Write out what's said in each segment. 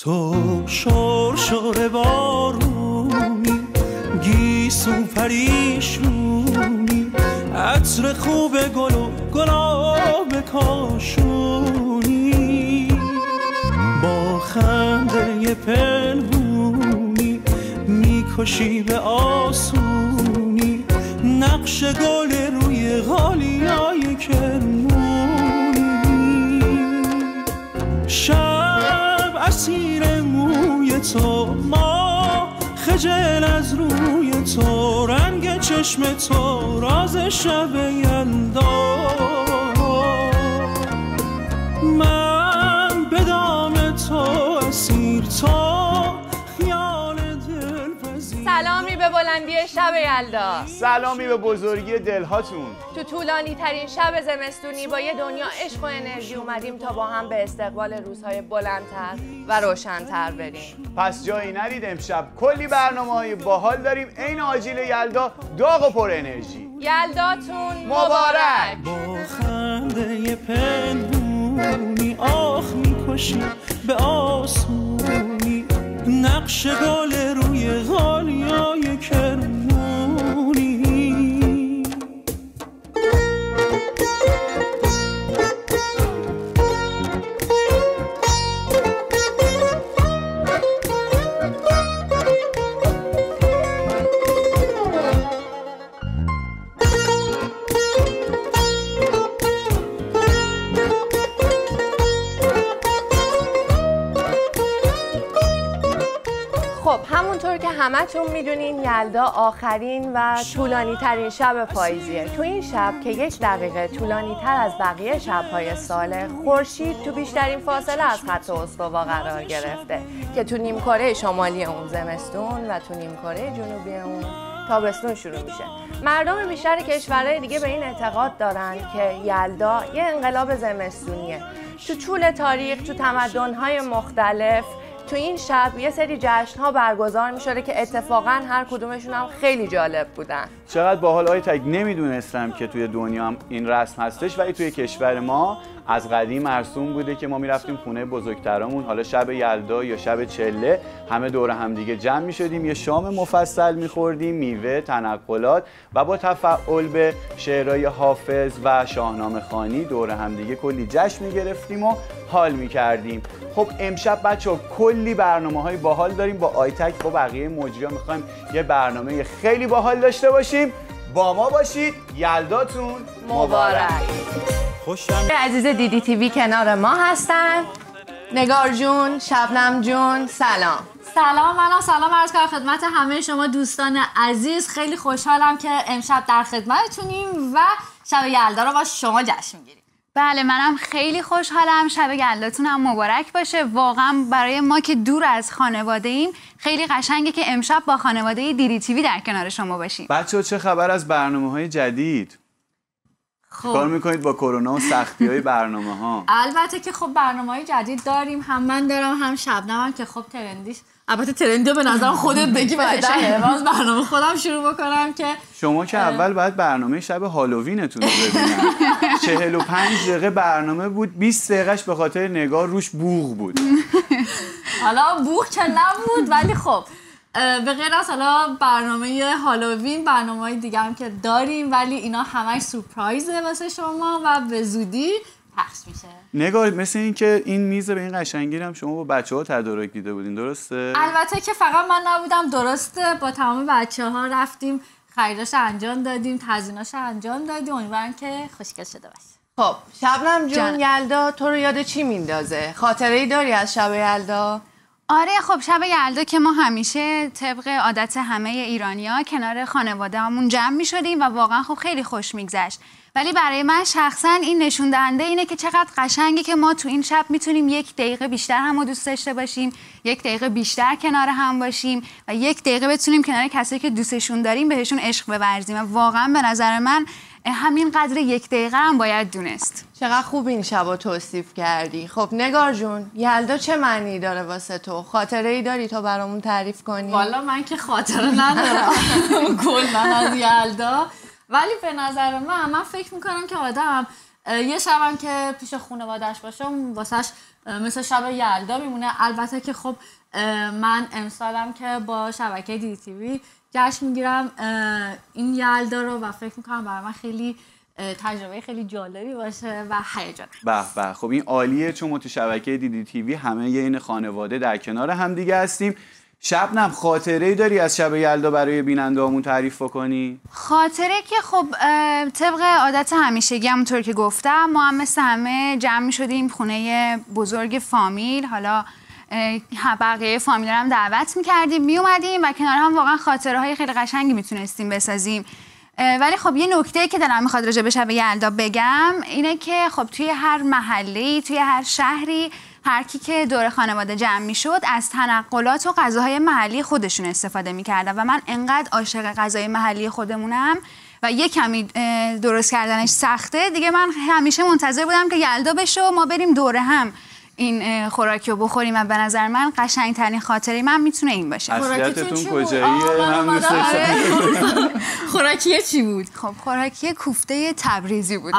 تو شور شور بارونی گیسو پریشونی عطر خوب گل و گلاب کاشونی. با خنده پنهونی می‌کشی به آسونی نقش گل روی غالیای کرمونی اسیر موی تو ما خجل از روی تو رنگ چشم تو راز شب یلدا. سلامی به بلندی شب یلدا. سلامی به بزرگی دلهاتون. تو طولانی ترین شب زمستونی با یه دنیا عشق و انرژی اومدیم تا با هم به استقبال روزهای بلندتر و روشنتر بریم. پس جایی نرید امشب. کلی برنامه های باحال داریم. عین آجیل یلدا داغ و پر انرژی. یلداتون مبارک! با خنده پنهونی آخ می‌کشی به آسونی نقش گل روی غالیای کرمونی همتون می‌دونین یلدا آخرین و طولانی ترین شب پاییزیه. تو این شب که یک دقیقه طولانی تر از بقیه شبهای ساله خورشید تو بیشترین فاصله از خط استوا قرار گرفته که تو نیم کره شمالی اون زمستون و تو نیم کره جنوبی اون تابستون شروع میشه. مردم بیشتر کشورهای دیگه به این اعتقاد دارن که یلدا یه انقلاب زمستونیه. تو طول تاریخ تو تمدن‌های مختلف تو این شب یه سری جشن ها برگزار می شده که اتفاقا هر کدومشون هم خیلی جالب بودن. چقدر باحال آقای تگ نمی‌دونستم که توی دنیا این رسم هستش ولی توی کشور ما از قدیم مرسوم بوده که ما می‌رفتیم خونه بزرگترامون. حالا شب یلدا یا شب چله همه دور هم دیگه جمع می شدیم یه شام مفصل میخوردیم میوه تنقلات و با تفعال به شعرهای حافظ و شاهنامه خانی دور هم دیگه کلی جشن می‌گرفتیم و حال می‌کردیم. خب امشب بچه کلی برنامه های باحال داریم. با آیتک با بقیه مجریا می‌خوایم یه برنامه خیلی باحال داشته باشیم. با ما باشید. یلداتون مبارک. خوشم عزیز دیدی تیوی کنار ما هستن. نگار جون شبنم جون سلام. سلام منم سلام عرض کنم خدمت همه شما دوستان عزیز. خیلی خوشحالم که امشب در خدمتتونیم و شب یلدا رو با شما جشن می‌گیریم. بله منم خیلی خوشحالم. شب یلداتون هم مبارک باشه. واقعا برای ما که دور از خانواده ایم خیلی قشنگه که امشب با خانواده دیدی تیوی در کنار شما باشیم. بچه چه خبر از برنامه های جدید؟ کار خب می‌کنید با کرونا و سختی های برنامه ها البته که خب برنامه های جدید داریم. هم من دارم هم شبنم هم که خب ترندیش البته ترندی رو به نظرم خودت بگی بهتره من از برنامه خودم شروع بکنم که شما که اول باید برنامه شب هالووینتون رو ببینم. 45 دقیقه برنامه بود 20 دقیقهش به خاطر نگاه روش بوغ بود. حالا بوخ که نبود ولی خب. به غیر از حالا برنامه هالووین برنامه های دیگه هم که داریم ولی اینا همش سورپرایزه واسه شما و به زودی پخش میشه. نگاه مثل این که این میز به این قشنگی هم شما با بچه ها تدارک دیده بودین درسته؟ البته که فقط من نبودم درسته. با تمام بچه ها رفتیم خریداش انجام دادیم تزیناش انجام دادیم. امیدوارم که خوشگل شده باشه. خب شبنم جون جان. یلدا تو رو یاد چی میندازه؟ خاطره ای داری از شب یلدا؟ آره خب شب یلدا که ما همیشه طبق عادت همه ایرانیا کنار خانواده همون جمع می شدیم و واقعا خب خیلی خوش میگذشت. ولی برای من شخصا این نشون دهنده اینه که چقدر قشنگه که ما تو این شب می‌تونیم یک دقیقه بیشتر هم دوست داشته باشیم یک دقیقه بیشتر کنار هم باشیم و یک دقیقه بتونیم کنار کسایی که دوستشون داریم بهشون عشق بورزیم و واقعا به نظر من همین قدر یک دقیقه هم باید دونست. چقدر خوب این شب رو توصیف کردی. خب نگار جون یلدا چه معنی داره واسه تو؟ خاطره ای داری تا برامون تعریف کنی؟ والا من که خاطره ندارم. کلا از یلدا ولی به نظر من من فکر می‌کنم که آدم یه شبم که پیش خانوادهش باشم واسهش اه، مثل شب یلدا میمونه. البته که خب من امسالم که با شبکه دی تیوی جشن می‌گیرم این یلدا رو و فکر می‌کنم برای من خیلی تجربه خیلی جالبی باشه و هیجان. به به. خب این عالیه چون ما تو شبکه دیدی تیوی همه یه این خانواده در کنار هم دیگه هستیم. شبنم خاطره ای داری از شب یلدا برای بیننده تعریف بکنی؟ خاطره که خب طبق عادت همیشگی همونطور که گفتم ما هم مثل همه جمع شدیم خونه بزرگ فامیل حالا بقیه فامیل هم دعوت می کردیم می اومدیم و کنار هم واقعا خاطره های خیلی قشنگی می‌تونستیم بسازیم ولی خب یه نکته که دلم می‌خواد راجع به شب یلدا بگم اینه که خب توی هر محله توی هر شهری هر کی که دور خانواده جمع می‌شد از تنقلات و غذاهای محلی خودشون استفاده می‌کردن و من انقدر عاشق غذای محلی خودمونم و یه کمی درست کردنش سخته. دیگه من همیشه منتظر بودم که یلدا بشه و ما بریم دوره هم. این خوراکی رو بخوریم و به نظر من قشنگترین خاطره من می‌تونه این باشه. اصلیتتون چی بود؟ کجاییه؟ اومدم. داشتم. خوراکیه چی بود؟ خب خوراکی کوفته تبریزی بود. به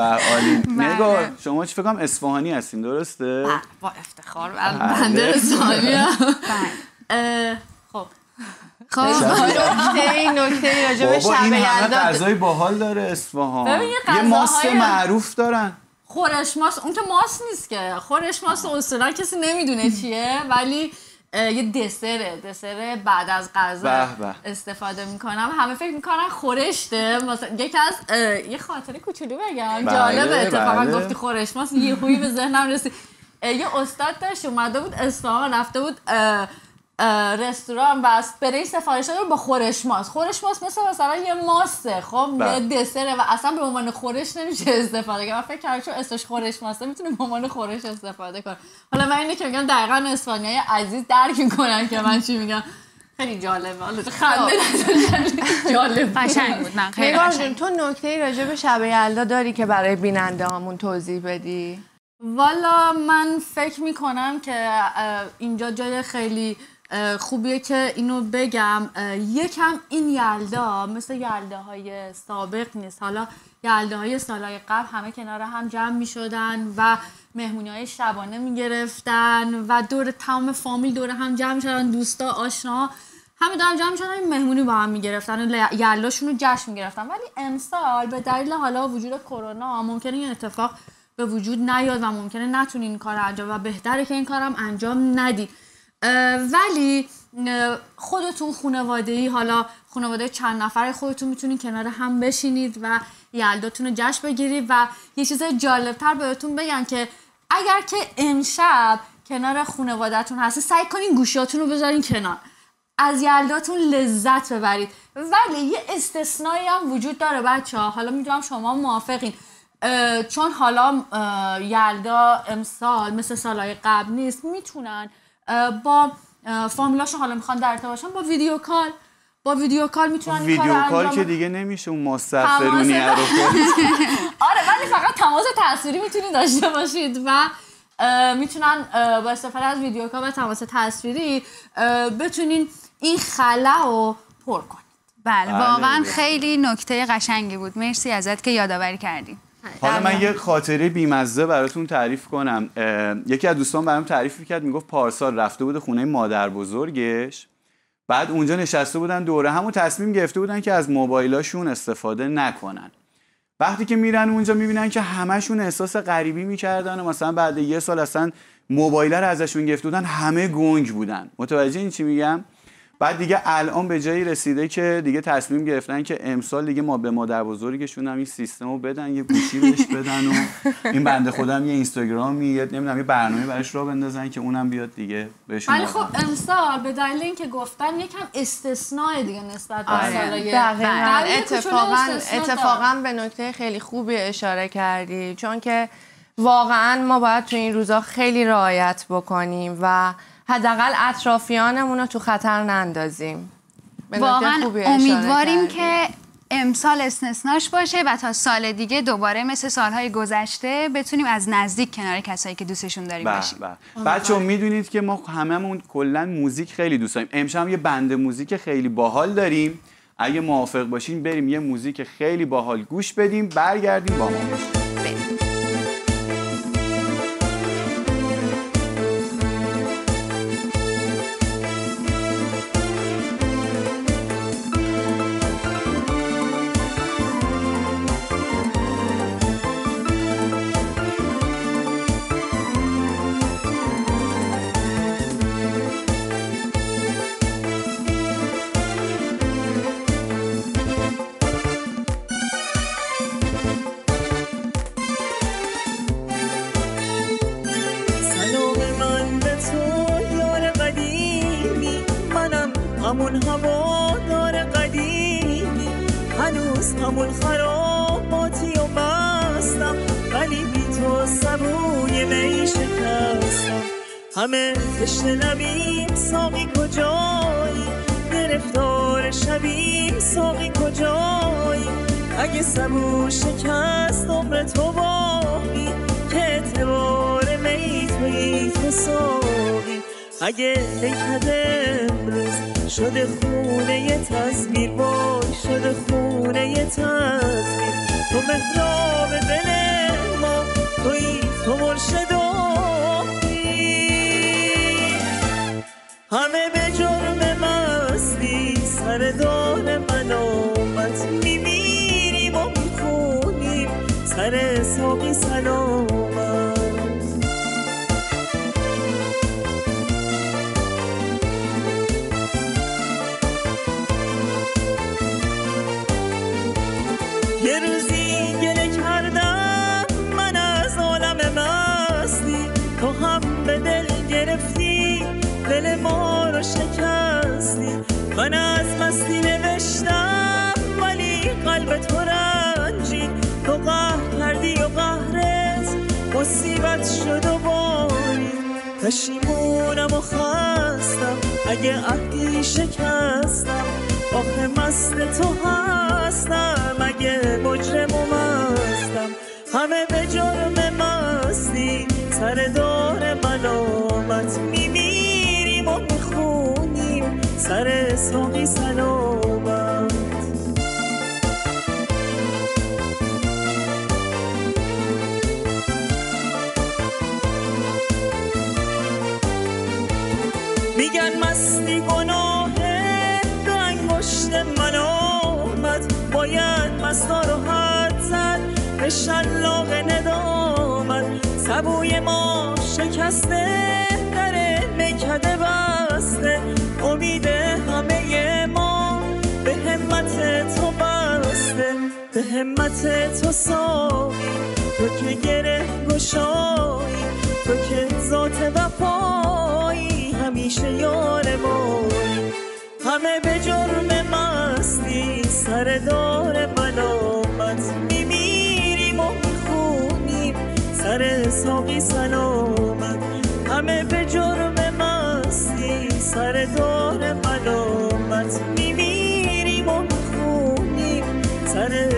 عالی. بله. نگار شما چی فکر کنم اصفهانی هستین درسته؟ با افتخار بنده رسانی خب. خب. نکته این نکته ای راجع به شب این همه یلدا غذای باحال داره اصفهان. یه ماست معروف دارن. خورش ماست اون که ماست نیست که. خورش ماست اصولا کسی نمی‌دونه چیه ولی یه دسره دسر بعد از غذا. استفاده می‌کنم. همه فکر می‌کنن خورشته. مثلا یکی از یه خاطره کوچولو بگم. بله، جالبه. اتفاقا بله. گفتی خورش ماست یه به ذهنم رسید. یه استاد داشت اومده بود اصفهان رفته بود رستوران و برای سفارش بود با خورش ماست. خورش ماست مثل مثلا یه ماسته خب؟ بله. یه دسره و اصلا به عنوان خورش نمیشه استفاده کرد من فکر کردم چون اسمش خورش ماسته می‌تونه به عنوان خورش استفاده کنه حالا من اینه که میگم دقیقا اسپانیایی عزیز درک می‌کنن که من چی میگم. خیلی جالبه. حالا تو خنده نداری. جالب. قشنگ بود. نه خیلی نگار قشنگ جون تو نکته ای راجع به شب یلدا داری که برای بیننده هامون توضیح بدی؟ والا من فکر می‌کنم که اینجا جای خیلی خوبیه که اینو بگم. یکم این یلدا مثل یلداهای سابق نیست. حالا یلداهای سالهای قبل همه کنار هم جمع می‌شدن و مهمونی های شبانه می‌گرفتن و دور تمام فامیل دور هم جمع می‌شدن دوستا آشنا. همه دارم جمع می‌شدن این مهمونی با هم می‌گرفتن و یلداشون رو جشن می‌گرفتن. ولی امسال به دلیل حالا وجود کرونا ممکنه این اتفاق به وجود نیاد و ممکنه نتونی این کار انجام و بهتره که این کارم انجام ندی. اه، ولی خودتون خانواده ای حالا خانواده چند نفر خودتون می‌تونید کنار هم بشینید و یلداتون رو جشن بگیرید و یه چیز جالبتر بهتون بگم که اگر که امشب کنار خانوادهتون هستی سعی کنین گوشیاتون رو بذارین کنار. از یلداتون لذت ببرید. ولی یه استثنایی هم وجود داره بچه ها حالا می‌دونم شما موافقین. چون حالا یلدا امسال مثل سالهای قبل نیست می‌تونن با اه، فامیلاشون حالا می‌خوان در ارتباط باشن با ویدیو کال با ویدیو کال می‌تونن ویدیو کال انجام که. دیگه نمیشه اون مستغفرونی رو. آره ولی فقط تماس تصویری می‌تونید داشته باشید و می‌تونن با استفاده از ویدیو کال و تماس تصویری بتونین این خلا رو پر کنید بله بله، واقعا بله. خیلی نکته قشنگی بود مرسی ازت که یادآوری کردی حالا من یه خاطره بیمزه براتون تعریف کنم. یکی از دوستان برام تعریف می‌کرد می‌گفت پارسال رفته بوده خونه مادر بزرگش. بعد اونجا نشسته بودن دوره هم و تصمیم گرفته بودن که از موبایلاشون استفاده نکنن. وقتی که میرن اونجا می‌بینن که همشون احساس غریبی می‌کردن و مثلا بعد یه سال اصلا موبایل رو ازشون گرفته بودن همه گنگ بودن. متوجه این چی میگم؟ بعد دیگه الان به جایی رسیده که دیگه تصمیم گرفتن که امسال دیگه ما به مادر بزرگشون هم این سیستم رو بدن یه گوشی بهش بدن و این بنده خودم یه اینستاگرامی یه نمی‌دونم یه برنامه براش را بندازن که اونم بیاد دیگه بهشون ولی. خب امسال به دلیل اینکه گفتن یکم استثناء دیگه نسبت به آره. کوچولو اتفاقا اتفاقا به نکته خیلی خوبی اشاره کردی چون که واقعا ما باید تو این روزا خیلی رعایت بکنیم و حداقل اطرافیانمون رو تو خطر نندازیم. واقعا امیدواریم کردی. که امسال استثناش باشه و تا سال دیگه دوباره مثل سالهای گذشته بتونیم از نزدیک کنار کسایی که دوستشون داریم باشیم. بله. بچه می‌دونید که ما هممون کلا موزیک خیلی دوست داریم. امشب هم یه بند موزیک خیلی باحال داریم. اگه موافق باشین بریم یه موزیک خیلی باحال گوش بدیم برگردیم با ما. باشیم لیکت امروز شده خونه از مستی نوشتم ولی قلب تو رنجی. تو قهر کردی و قهرت مصیبت شد و باری. پشیمونم و خستم اگه عهدی شکستم. آخه مست تو هستم اگه مجرم و مستم. همه به جرم مستی سر دار ملامت می‌خونیم سر ساقی سلامت میگن مستی گناهه به انگشت من آمد باید مستا رو حد زد به شلاق ندامت. سبوی ما شکسته. همت تو ساقی تو که گره گشایی تو که ذات وفایی همیشه یار مایی همه به جرم مستی سر دار ملامت میمیریم و می‌خونیم سر ساقی سلامت. همه به جرم مستی سر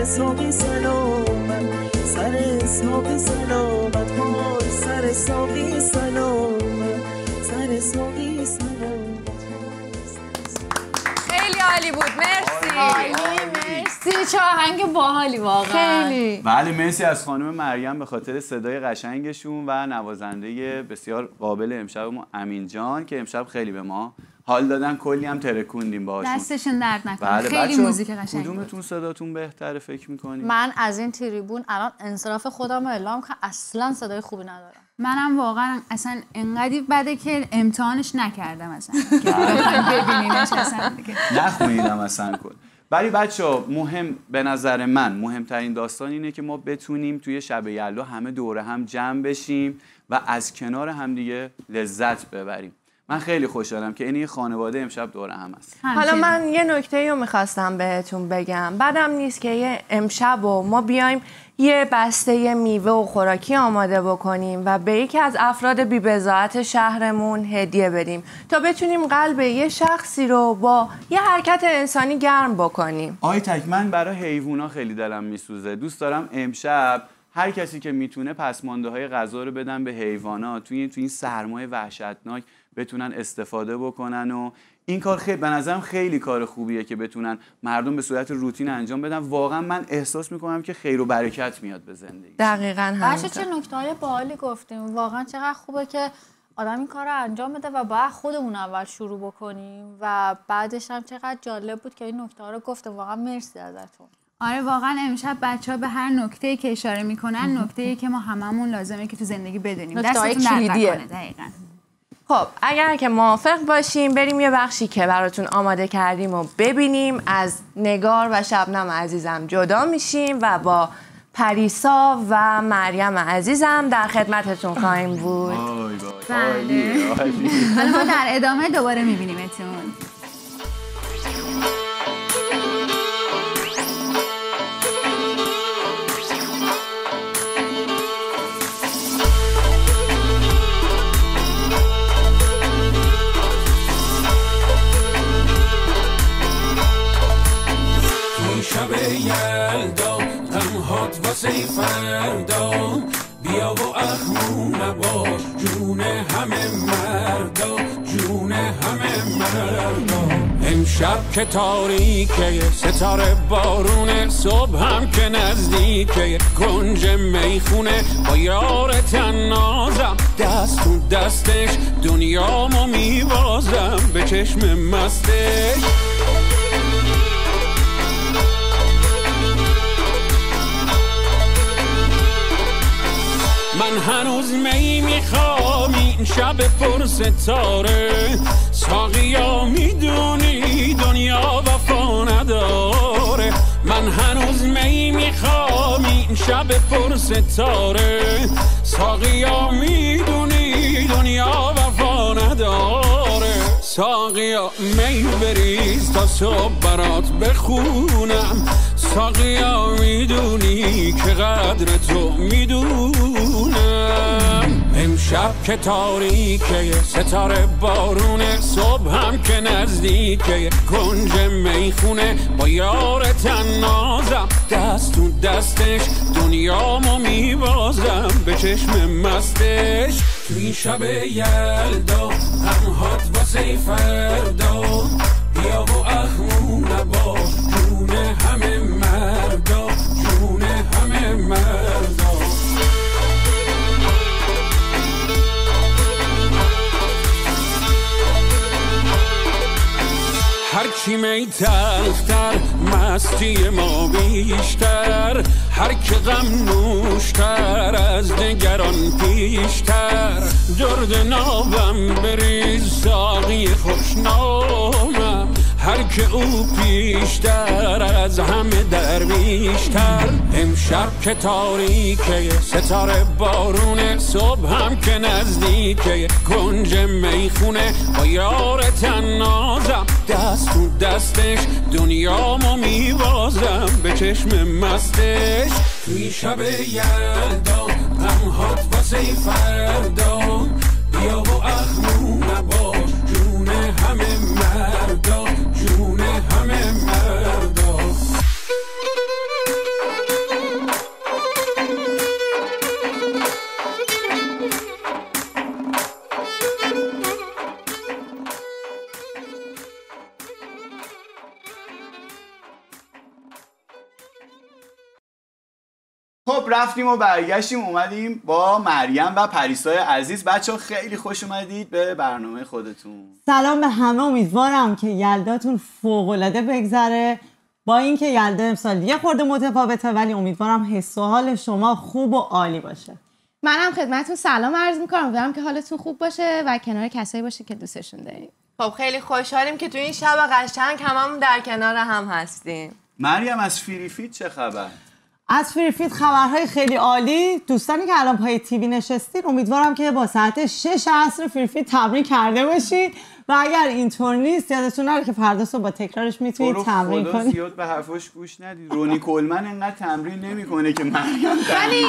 سر ساقی سلامت سر ساقی سلامت وای سر ساقی سلامت سر ساقی سلامت. خیلی عالی بود مرسی. مرسی. چه آهنگ باحالی واقعا. خیلی. بله مرسی از خانم مریم به خاطر صدای قشنگشون و نوازنده بسیار قابل امشب ما امین جان که امشب خیلی به ما حال دادن کلی هم ترکوندیم باهاشون. دستشون درد نکنه. بله خیلی موزیک قشنگی بود. کدومتون صداتون بهتره فکر می‌کنید من از این تریبون الان انصراف خودم رو اعلام کنم. اصلا صدای خوبی ندارم. منم واقعا اصلا انقدی بده که امتحانش نکردم اصلا. که بخوایم ببینینش اصلا دیگه. نخونیدم اصلا کن ولی بچه مهم به نظر من مهمترین داستان اینه که ما بتونیم توی شب یلدا همه دوره هم جمع بشیم و از کنار همدیگه لذت ببریم. من خیلی خوشحالم که این یه خانواده امشب دوره هم هست. حالا. من یه نکته رو می‌خواستم بهتون بگم. بعدم نیست که یه امشب و ما بیایم یه بسته میوه و خوراکی آماده بکنیم و به یکی از افراد بیبزاعت شهرمون هدیه بدیم تا بتونیم قلب یه شخصی رو با یه حرکت انسانی گرم بکنیم. آی تک من برای حیوونا خیلی دلم میسوزه. دوست دارم امشب هر کسی که می‌تونه پسمانده های غذا رو بدن به حیوانات توی توی این سرمایه وحشتناک بتونن استفاده بکنن و این کار خیلی به نظرم خیلی کار خوبیه که بتونن مردم به صورت روتین انجام بدن. واقعا من احساس می‌کنم که خیر و برکت میاد به زندگی. دقیقا همینطور چه نکته های باحالی گفتیم. واقعا چقدر خوبه که آدم این کار رو انجام بده و باید خودمون اول شروع بکنیم و بعدش هم چقدر جالب بود که این نکته ها رو گفته. واقعا مرسی ازتون. آره واقعا امشب بچه ها به هر نکته که اشاره می‌کنن نکته که ما هممون لازمه که تو زندگی بدونیم. دستتون درد کلیدیه. نکنه دقیقاً. خب اگر که موافق باشیم بریم یه بخشی که براتون آماده کردیم و ببینیم. از نگار و شبنم عزیزم جدا میشیم و با پریسا و مریم عزیزم در خدمتتون خواهیم بود. بله. حالا ما در ادامه دوباره میبینیمتون یلدا غمهات واسه فردا بیا و اخمو نباش جون همه مردا جون همه مردا امشب که تاریکه ستاره بارونه صبح هم که نزدیکه. کنج می‌خونه با یار تنازم. دست تو دستش دنیامو میبازم. به چشم مستش. من هنوز می می‌خوام این شب پر ستاره. ساقیا می‌دونی دنیا وفا نداره. من هنوز می می‌خوام این شب پر ستاره. ساقیا می‌دونی دنیا وفا نداره. ساقیا می بریز تا صبح برات بخونم. ساقیا می‌دونی که قدر تو می‌دونم. امشب که تاریکه ستاره بارونه صبح هم که نزدیکه. کنج می‌خونه با یار تنازم. دست تو دستش دنیامو میبازم. به چشم مستش. توی شب یلدا غمهات واسه فردا. بیا و اخمو نباش مردا هرچی می تلختر مستی ما بیشتر. هر که غم نوشتر از نگران پیشتر. درد نابم بریز ساقی خوشنامم. هر که او پیشتر از همه درویشتر امشب که تاریکه ستاره بارونه صبح هم که نزدیکه. کنج می‌خونه با یار تنازم. دست تو دستش دنیامو میبازم. به چشم مستش. توی شب یلدا غمهات واسه فردا. بیا و اخمو رفتیم و برگشتیم اومدیم با مریم و پریسای عزیز. بچه خیلی خوش اومدید به برنامه خودتون. سلام به همه امیدوارم که یلداتون فوق‌العاده بگذره. با اینکه یلدا امسال یه خورده متفاوته ولی امیدوارم حس و حال شما خوب و عالی باشه. منم خدمتتون سلام عرض می‌کنم. امیدوارم که حالتون خوب باشه و کنار کسایی باشه که دوستشون داریم. خب خیلی خوشحالیم که تو این شب قشنگ هممون در کنار هم هستیم. مریم از فیریفیت چه خبر؟ از فریفیت خبرهای خیلی عالی. دوستانی که الان پای TV نشستین امیدوارم که با ساعت 6 عصر فریفیت تمرین کرده باشید و اگر اینطور نیست یادتون نره که فردا صبح با تکرارش تو می‌تونید تمرین کنید. زیاد به حرفاش گوش ندید. رونی کلمن انقدر تمرین نمی‌کنه که مریم ولی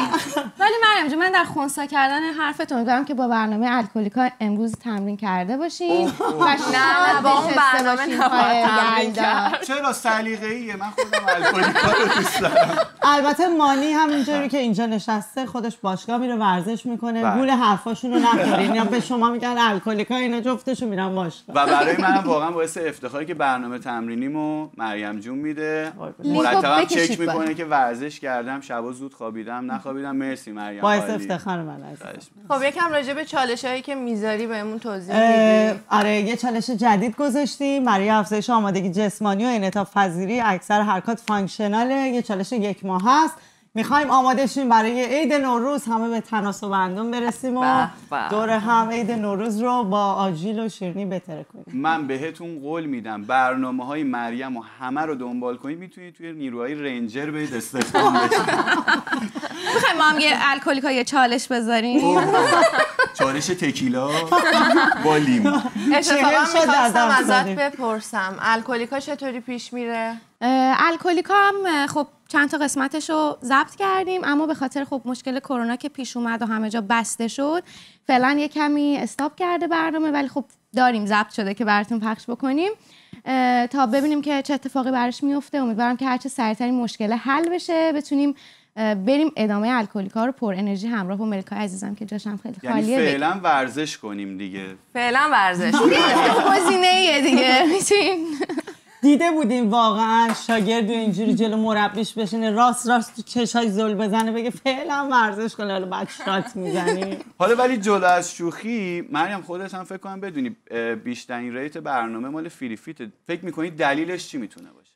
ولی مریم جون من در خونسا کردن حرفتون امیدوارم که با برنامه الکلیکا امروز تمرین کرده باشین و نه، با اون برنامه تمرین یلدا. چرا سلیقه‌ایه؟ من خودم الکلیکا رو دوست دارم. البته مانی همینجوری که اینجا نشسته خودش باشگاه میره ورزش می‌کنه. بله. گول حرفاشون رو نخورین. یا به شما میگن الکلیکا اینا جفتشون میرن باشگاه. و برای منم واقعا باعث افتخاری که برنامه تمرینیمو مریم جون میده. مرتبم بکشید چک. می‌کنه که ورزش کردم شبا زود خوابیدم نخوابیدم. مرسی مریم باعث. افتخار من خب یکم راجع به چالش هایی که می‌ذاری بهمون توضیح میدی. آره یه چالش جدید گذاشتیم. برای افزایش آمادگی جسمانی و انعطاف پذیری اکثر حرکات فانکشناله. یه چالش یک ماه هست. می‌خوایم آماده شیم برای عید نوروز همه به تناسب اندام برسیم و. دور هم عید نوروز رو با آجیل و شیرینی بهتره کنیم. من بهتون قول میدم برنامه های مریم و همه رو دنبال کنید می‌تونید توی نیروهای رنجر برید استخدام بشید. می‌خوایم ما هم یه الکلیکا یه چالش بذاریم. چالش تکیلا با لیمو. اتفاقا می‌خواستم ازت. بپرسم. الکلیکا چطوری پیش میره؟ اه، الکلیکا هم خب چند تا قسمتش رو ضبط کردیم اما به خاطر خب مشکل کرونا که پیش اومد و همه جا بسته شد فعلا یه کمی استاپ کرده برنامه ولی خب داریم ضبط شده که براتون پخش بکنیم. تا ببینیم که چه اتفاقی براش میفته. امیدوارم که هرچه سریعتر این مشکل حل بشه بتونیم بریم ادامه الکلیکا رو پر انرژی همراه با ملکای عزیزم که جاشم خیلی یعنی خالیه. بگیم. فعلا ورزش کنیم دیگه. فعلا ورزش. گزینه ایه دیگه. می‌تونیم دیده بودیم واقعا شاگرد اینجوری جلو مربیش بشینه راست راست تو چشای زل بزنه بگه فعلا ورزش کنه. حالا بعد شات می‌زنی. حالا ولی جدا از شوخی مریم خودت هم فکر کنم بدونی بیشترین ریت برنامه مال فری فیته فکر می‌کنی دلیلش چی می‌تونه باشه؟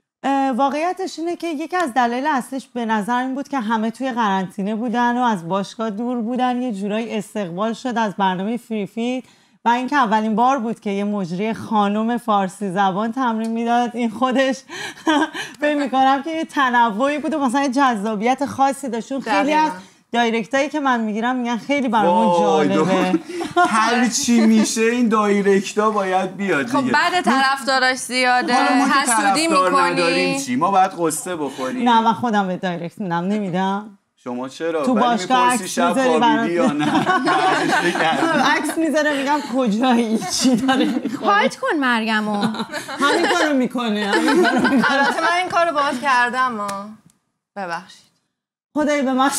واقعیتش اینه که یکی از دلایل اصلیش به نظر این بود که همه توی قرنطینه بودن و از باشگاه دور بودن یه جورایی استقبال شد از برنامه فری فیت. و اینکه اولین بار بود که یه مجری خانم فارسی زبان تمرین می‌داد. این خودش فکر می‌کنم که یه تنوعی بود و مثلا جذابیت خاصی داشت. چون خیلی. از دایرکت هایی که من می‌گیرم میگن خیلی برامون جالبه. هر چی میشه این دایرکتا باید بیاد خب بعد طرفداراش زیاده. حسودی می‌کنی چی؟ ما باید قصه بخوریم. نه من خودم به دایرکت میدم. نمیدم. شما چرا؟ تو باشگاه عکس شب می‌ذاری خوابیدی. یا نه؟ عکس می‌ذاره میگم کجایی؟ چی داره هایت کن مریم و همین کارو می‌کنه. البته من این کارو باز کردم ببخشید. خدایی به من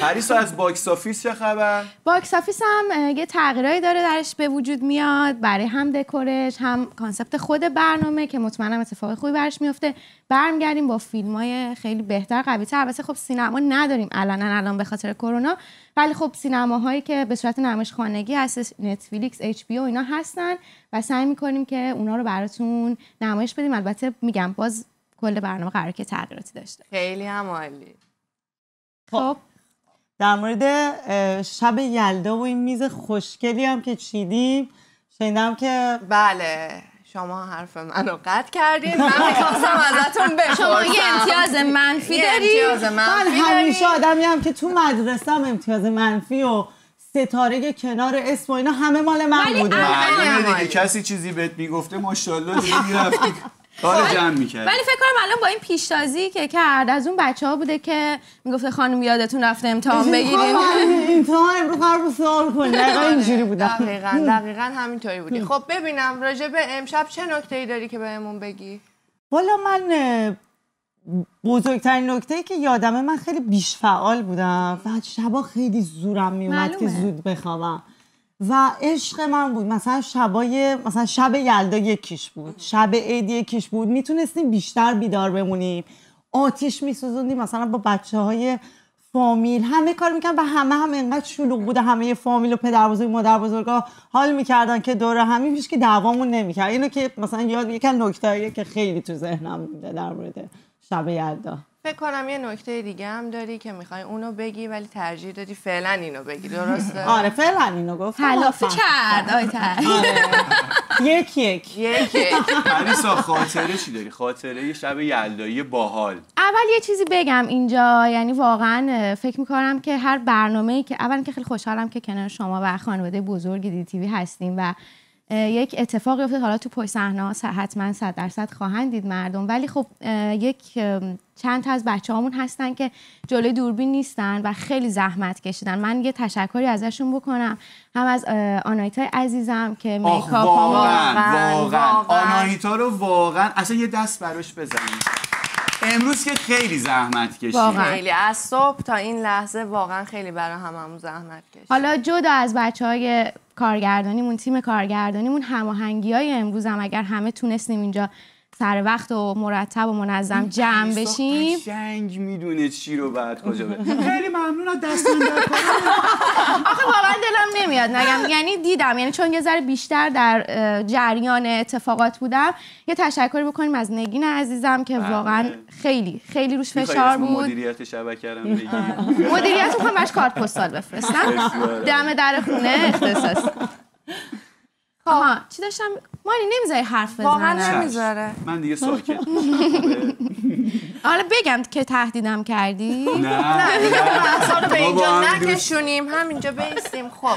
پریسا از باکس آفیس چه خبر؟ Box Office هم یه تغییرایی داره درش به وجود میاد. برای هم دکورش هم concept خود برنامه که مطمئنم اتفاق خوبی برش میفته. برمیگردیم با فیلم های خیلی بهتر قویتر. البته خب سینما نداریم الان الان به خاطر کرونا. ولی خب سینماهایی که به صورت نمایش خانگی هست Netflix HBO اینا هستن و سعی می‌کنیم که اونا رو براتون نمایش بدیم. البته میگم باز کل برنامه قرار که تغییراتی داشته خیلی هم عالی. خب. در مورد شب یلدا و این میز خوشگلی هم که چیدیم شنیدم که بله شما حرف منو قطع کردین. من می‌خواستم ازتون بپرسم شما یه امتیاز منفی داری؟ امتیاز من منفی همیشه داری؟ آدمی هم که تو مدرسه هم امتیاز منفی و ستاره کنار اسم و اینا همه مال من بوده. دیگه کسی چیزی بهت می‌گفته ماشاءالله دیگه می‌رفتی. کار جمع می‌کرد ولی فکر کنم الان با این پیشتازی که کرد از اون بچه ها بوده که می‌گفته خانم یادتون رفته امتحان بگیرین امتحان امرو قرار سوال کنی. دقیقا اینجوری بودم. دقیقا دقیقا همینطوری بودی. خب ببینم راجع به امشب چه نکته ای داری که بهمون بگی؟ والا من بزرگترین نکته ای که یادمه من خیلی بیش فعال بودم. و شبا خیلی زورم میومد که معلومه. زود بخوابم. و عشق من بود. مثلا شبای مثلا شب یلدا یکیش بود. شب عید یکیش بود. می‌تونستیم بیشتر بیدار بمونیم. آتیش میسوزوندیم مثلا با بچه های فامیل. همه کار می‌کنن و همه هم انقدر شلوغ بوده همه فامیل و پدر بزرگ مادر بزرگا حال می‌کردن که دور همین پیش که دعوامون نمی‌کرد. اینو که مثلا یاد یکن نکتهاییه که خیلی تو ذهنم بوده در مورد شب یلدا. فکر کنم یه نکته دیگه هم داری که می‌خوای اونو بگی ولی ترجیح دادی فعلا اینو بگی درسته؟ آره فعلا اینو گفتم. تلافی. کرد آیتر یک یک. یک یک. پریسا خاطره چی داری؟ خاطره یه شب یلدایی باحال. اول یه چیزی بگم اینجا یعنی واقعا فکر می‌کنم که هر برنامه‌ای که اول که خیلی خوشحالم که کنار شما و خانواده بزرگ دی تیوی هستیم و یک اتفاقی افتاد. حالا تو پشت صحنه حتما صد درصد خواهند دید مردم. ولی خب یک چند تا از بچه هامون هستن که جلوی دوربین نیستن و خیلی زحمت کشیدن. من یه تشکری ازشون بکنم. هم از آنایتا عزیزم که میکاپ واقعا واقعا. واقعاً. آناهیتا رو واقعا اصلا یه دست براش بزنید امروز که خیلی زحمت کشید واقعا. خیلی از صبح تا این لحظه واقعا خیلی برای هممون زحمت کشید حالا جدا از بچه های کارگردانیمون تیم کارگردانیمون هماهنگی های امروز هم اگر همه تونستیم اینجا سر وقت و مرتب و منظم جمع بشیم. جنگ می‌دونه چی رو بعد کجا بره خیلی ممنون از کار. آخه واقعا دلم نمیاد. نگم یعنی دیدم یعنی چون یه ذره بیشتر در جریان اتفاقات بودم یه تشکری بکنیم از نگین عزیزم که بله. واقعا خیلی خیلی روش فشار بود. مدیریت شبکه رو مدیریت می‌خوام کارت پستال بفرستم. دم در خونه اختصاص. آها چی داشتم مانی نمی‌ذاری حرف واقعا بزنم. نمی‌ذاره. من دیگه ساکت حالا بگم که تهدیدم کردی. نه. بحثا رو به اینجا نکشونیم. همینجا بیستیم. خب.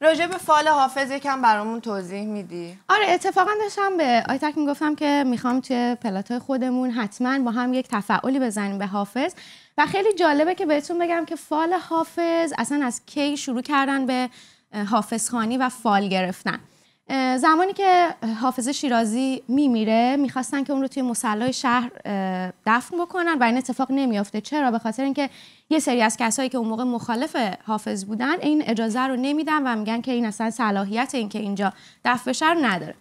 راجع به فال حافظ یکم برامون توضیح میدی. آره اتفاقا داشتم به آیتک می‌گفتم که می‌خوام توی پلاتای خودمون حتما با هم یک تفألی بزنیم به حافظ. و خیلی جالبه که بهتون بگم که فال حافظ اصلا از کی شروع کردن به حافظ خوانی و فال گرفتن. زمانی که حافظ شیرازی میمیره می‌خواستن که اون رو توی مسلای شهر دفن بکنن و این اتفاق نمیافته. چرا؟ به خاطر اینکه یه سری از کسایی که اون موقع مخالف حافظ بودن این اجازه رو نمیدن و میگن که این اصلا صلاحیت این که اینجا دفن بشه رو نداره.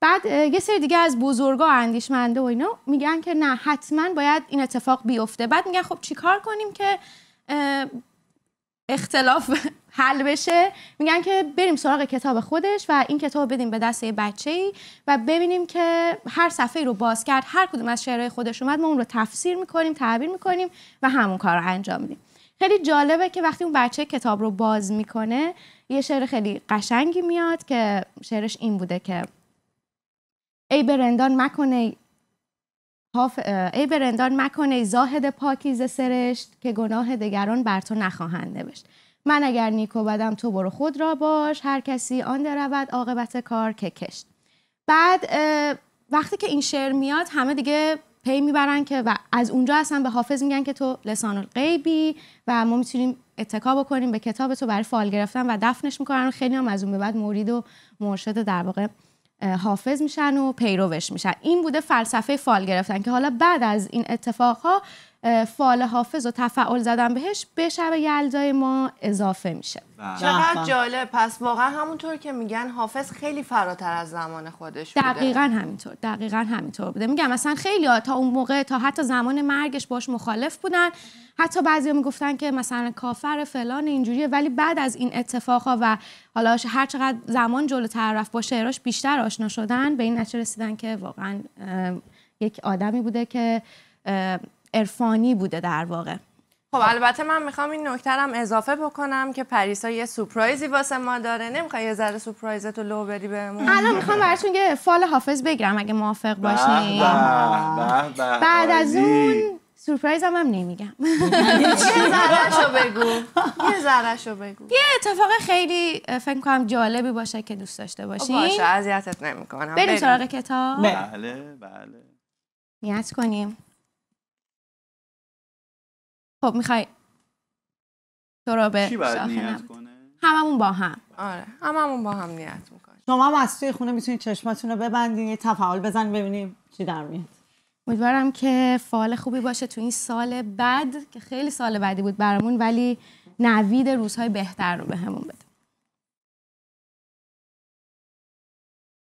بعد یه سری دیگه از بزرگا اندیشمنده و اینا میگن که نه حتما باید این اتفاق بیفته. بعد میگن خب چیکار کنیم که اختلاف حل بشه. میگن که بریم سراغ کتاب خودش و این کتاب بدیم به دست یه بچه ای و ببینیم که هر صفحه رو باز کرد هر کدوم از شعرهای خودش اومد ما اون رو تفسیر می‌کنیم تعبیر می‌کنیم و همون کار رو انجام میدیم. خیلی جالبه که وقتی اون بچه کتاب رو باز می‌کنه یه شعر خیلی قشنگی میاد که شعرش این بوده که ای برندان مکنه حاف... ای برندان مکنه زاهد پاکیزه سرشت که گناه دگران بر تو نخواهند نوشت. من اگر نیکو بدم تو برو خود را باش هر کسی آن رود عاقبت کار که کشت. بعد وقتی که این شعر میاد همه دیگه پی می‌برن که و از اونجا اصلا به حافظ میگن که تو لسان الغیبی و ما می‌تونیم اتکا بکنیم به کتاب تو برای فال گرفتن و دفنش می‌کنن و خیلی هم از اون به بعد مرید و مرشد در واقع حافظ میشن و پیروش میشن. این بوده فلسفه فال گرفتن که حالا بعد از این اتفاقها اه، فال حافظ و تفعال زدن بهش به شب یلدای ما اضافه میشه. چقدر جالب. پس واقعا همونطور که میگن حافظ خیلی فراتر از زمان خودش بوده. دقیقا همینطور دقیقا همینطور بوده. میگم مثلا خیلی ها تا اون موقع تا حتی زمان مرگش باش مخالف بودن. حتی بعضی می‌گفتن که مثلا کافر فلان اینجوریه ولی بعد از این اتفاقها و حالا هر چقدر زمان جلوتر رفت با شعراش بیشتر آشنا شدن به این نتیجه رسیدن که واقعا یک آدمی بوده که عرفانی بوده در واقع. خب البته من می‌خوام این نکته هم اضافه بکنم که پریسا یه سورپرایزی واسه ما داره. نمی‌خوای یه ذره سورپرایزتو لو بدی بهمون؟ الان می‌خوام براتون یه فال حافظ بگیرم اگه موافق باشین. بعد از. اون سورپرایز هم, هم نمیگم. یه ذرهشو بگو. یه ذرهشو بگو. یه اتفاق خیلی فکر کنم جالبی باشه که دوست داشته باشین. باشه اذیتت نمی‌کنم. بریم. سراغ کتاب. بله بله. نیت کنیم. خب می‌خوای تو رو به هممون با هم. آره هممون با هم نیت می‌کنیم. شما هم از توی خونه می‌تونید چشماتون رو ببندین یه تفاعل بزن ببینیم چی در میاد. امیدوارم که فال خوبی باشه تو این سال بد که خیلی سال بدی بود برامون ولی نوید روزهای بهتر رو بهمون بده.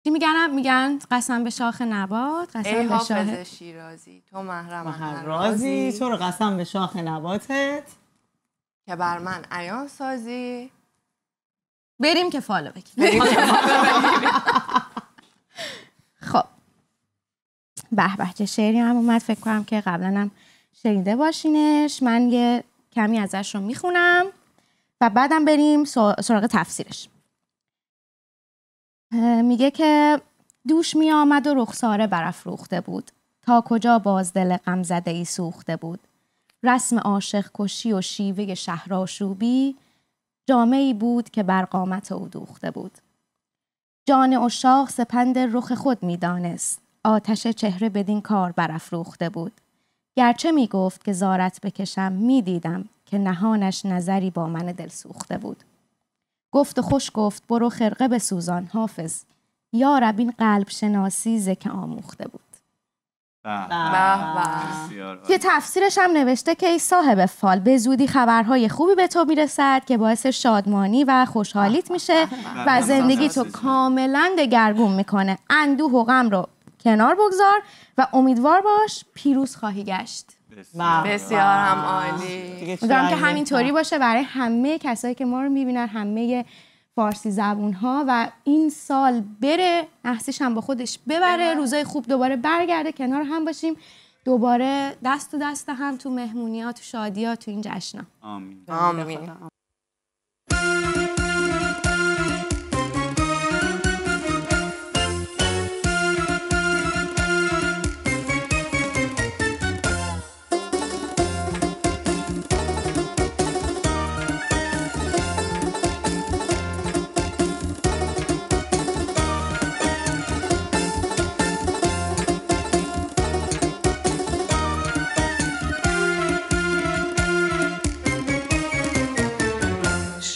چی میگن میگن قسم به شاخ نبات قسم ای به حافظ شاهد شیرازی. تو محرم رازی تو رو قسم به شاخ نباتت. که بر من عیان سازی. بریم که فالو بگیریم خب. به به چه شعری هم اومد؟ فکر کنم که قبلا هم شنیده باشینش. من یه کمی ازش رو می‌خونم و بعدم بریم سر- سراغ تفسیرش. میگه که دوش می آمد و رخساره برافروخته بود. تا کجا باز دل غم زده ای سوخته بود؟ رسم عاشق کشی و شیوه شهرآشوبی جامعی بود که بر قامت او دوخته بود. جان اشاق سپند رخ خود می‌دانست. آتش چهره بدین کار برافروخته بود. گرچه می گفت که زارت بکشم می دیدم که نهانش نظری با من دل سوخته بود. گفت و خوش گفت برو خرقه به سوزان حافظ. یا رب این قلب شناسی زکه آموخته بود. توی تفسیرش هم نوشته که ای صاحب فال به زودی خبرهای خوبی به تو می‌رسد که باعث شادمانی و خوشحالیت میشه و زندگی تو کاملا دگرگون می‌کنه. اندوه و غم رو کنار بگذار و امیدوار باش پیروز خواهی گشت. بسیار. هم عالی. امیدوارم که؟ همینطوری باشه برای همه کسایی که ما رو می‌بینن همه فارسی زبون ها و این سال بره نحسیش هم با خودش ببره روزای خوب دوباره برگرده کنار هم باشیم. دوباره دست تو دست هم تو مهمونی ها تو شادی ها تو این جشن آمین. آمین.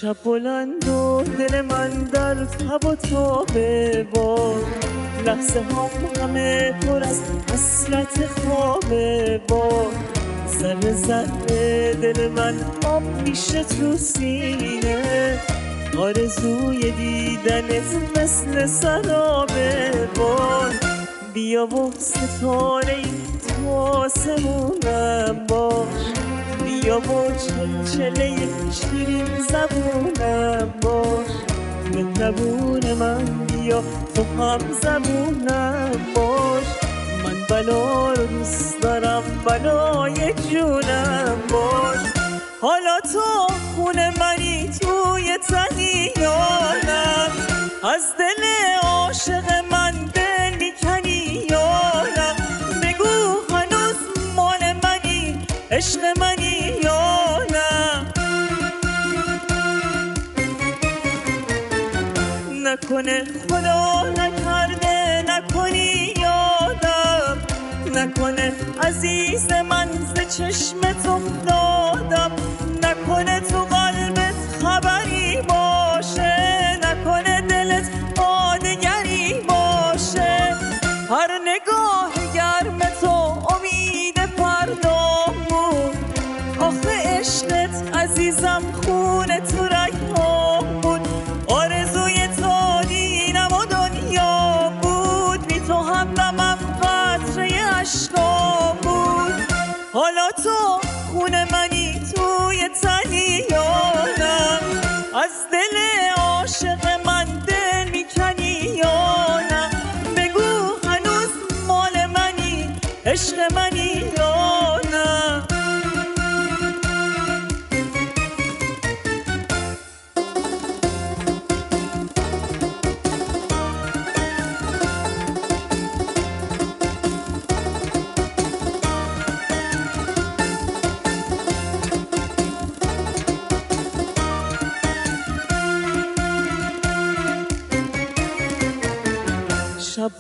شب بلند و دل من در تب و تابه با لحظه هم همه پر از حسرت خوابه با ذره ذره دل من آب میشه تو سینه آرزوی دیدنت مثل سرابه بار بیا و ستاره ای تو آسمونم باش. بیا با چلچله شیرین زبونم باش. مهربون من بیا تو هم زبونم باش. من بلا رو دوست دارم بلای جونم باش. حالا تو خونه منی توی تنیانم از دل عاشق من دل می‌کنی یا نه؟ بگو هنوز مال منی عشق منی نکنه. خدا نکرده نکنی یادم. نکنه عزیز من ز چشم تو دادم. نکنه تو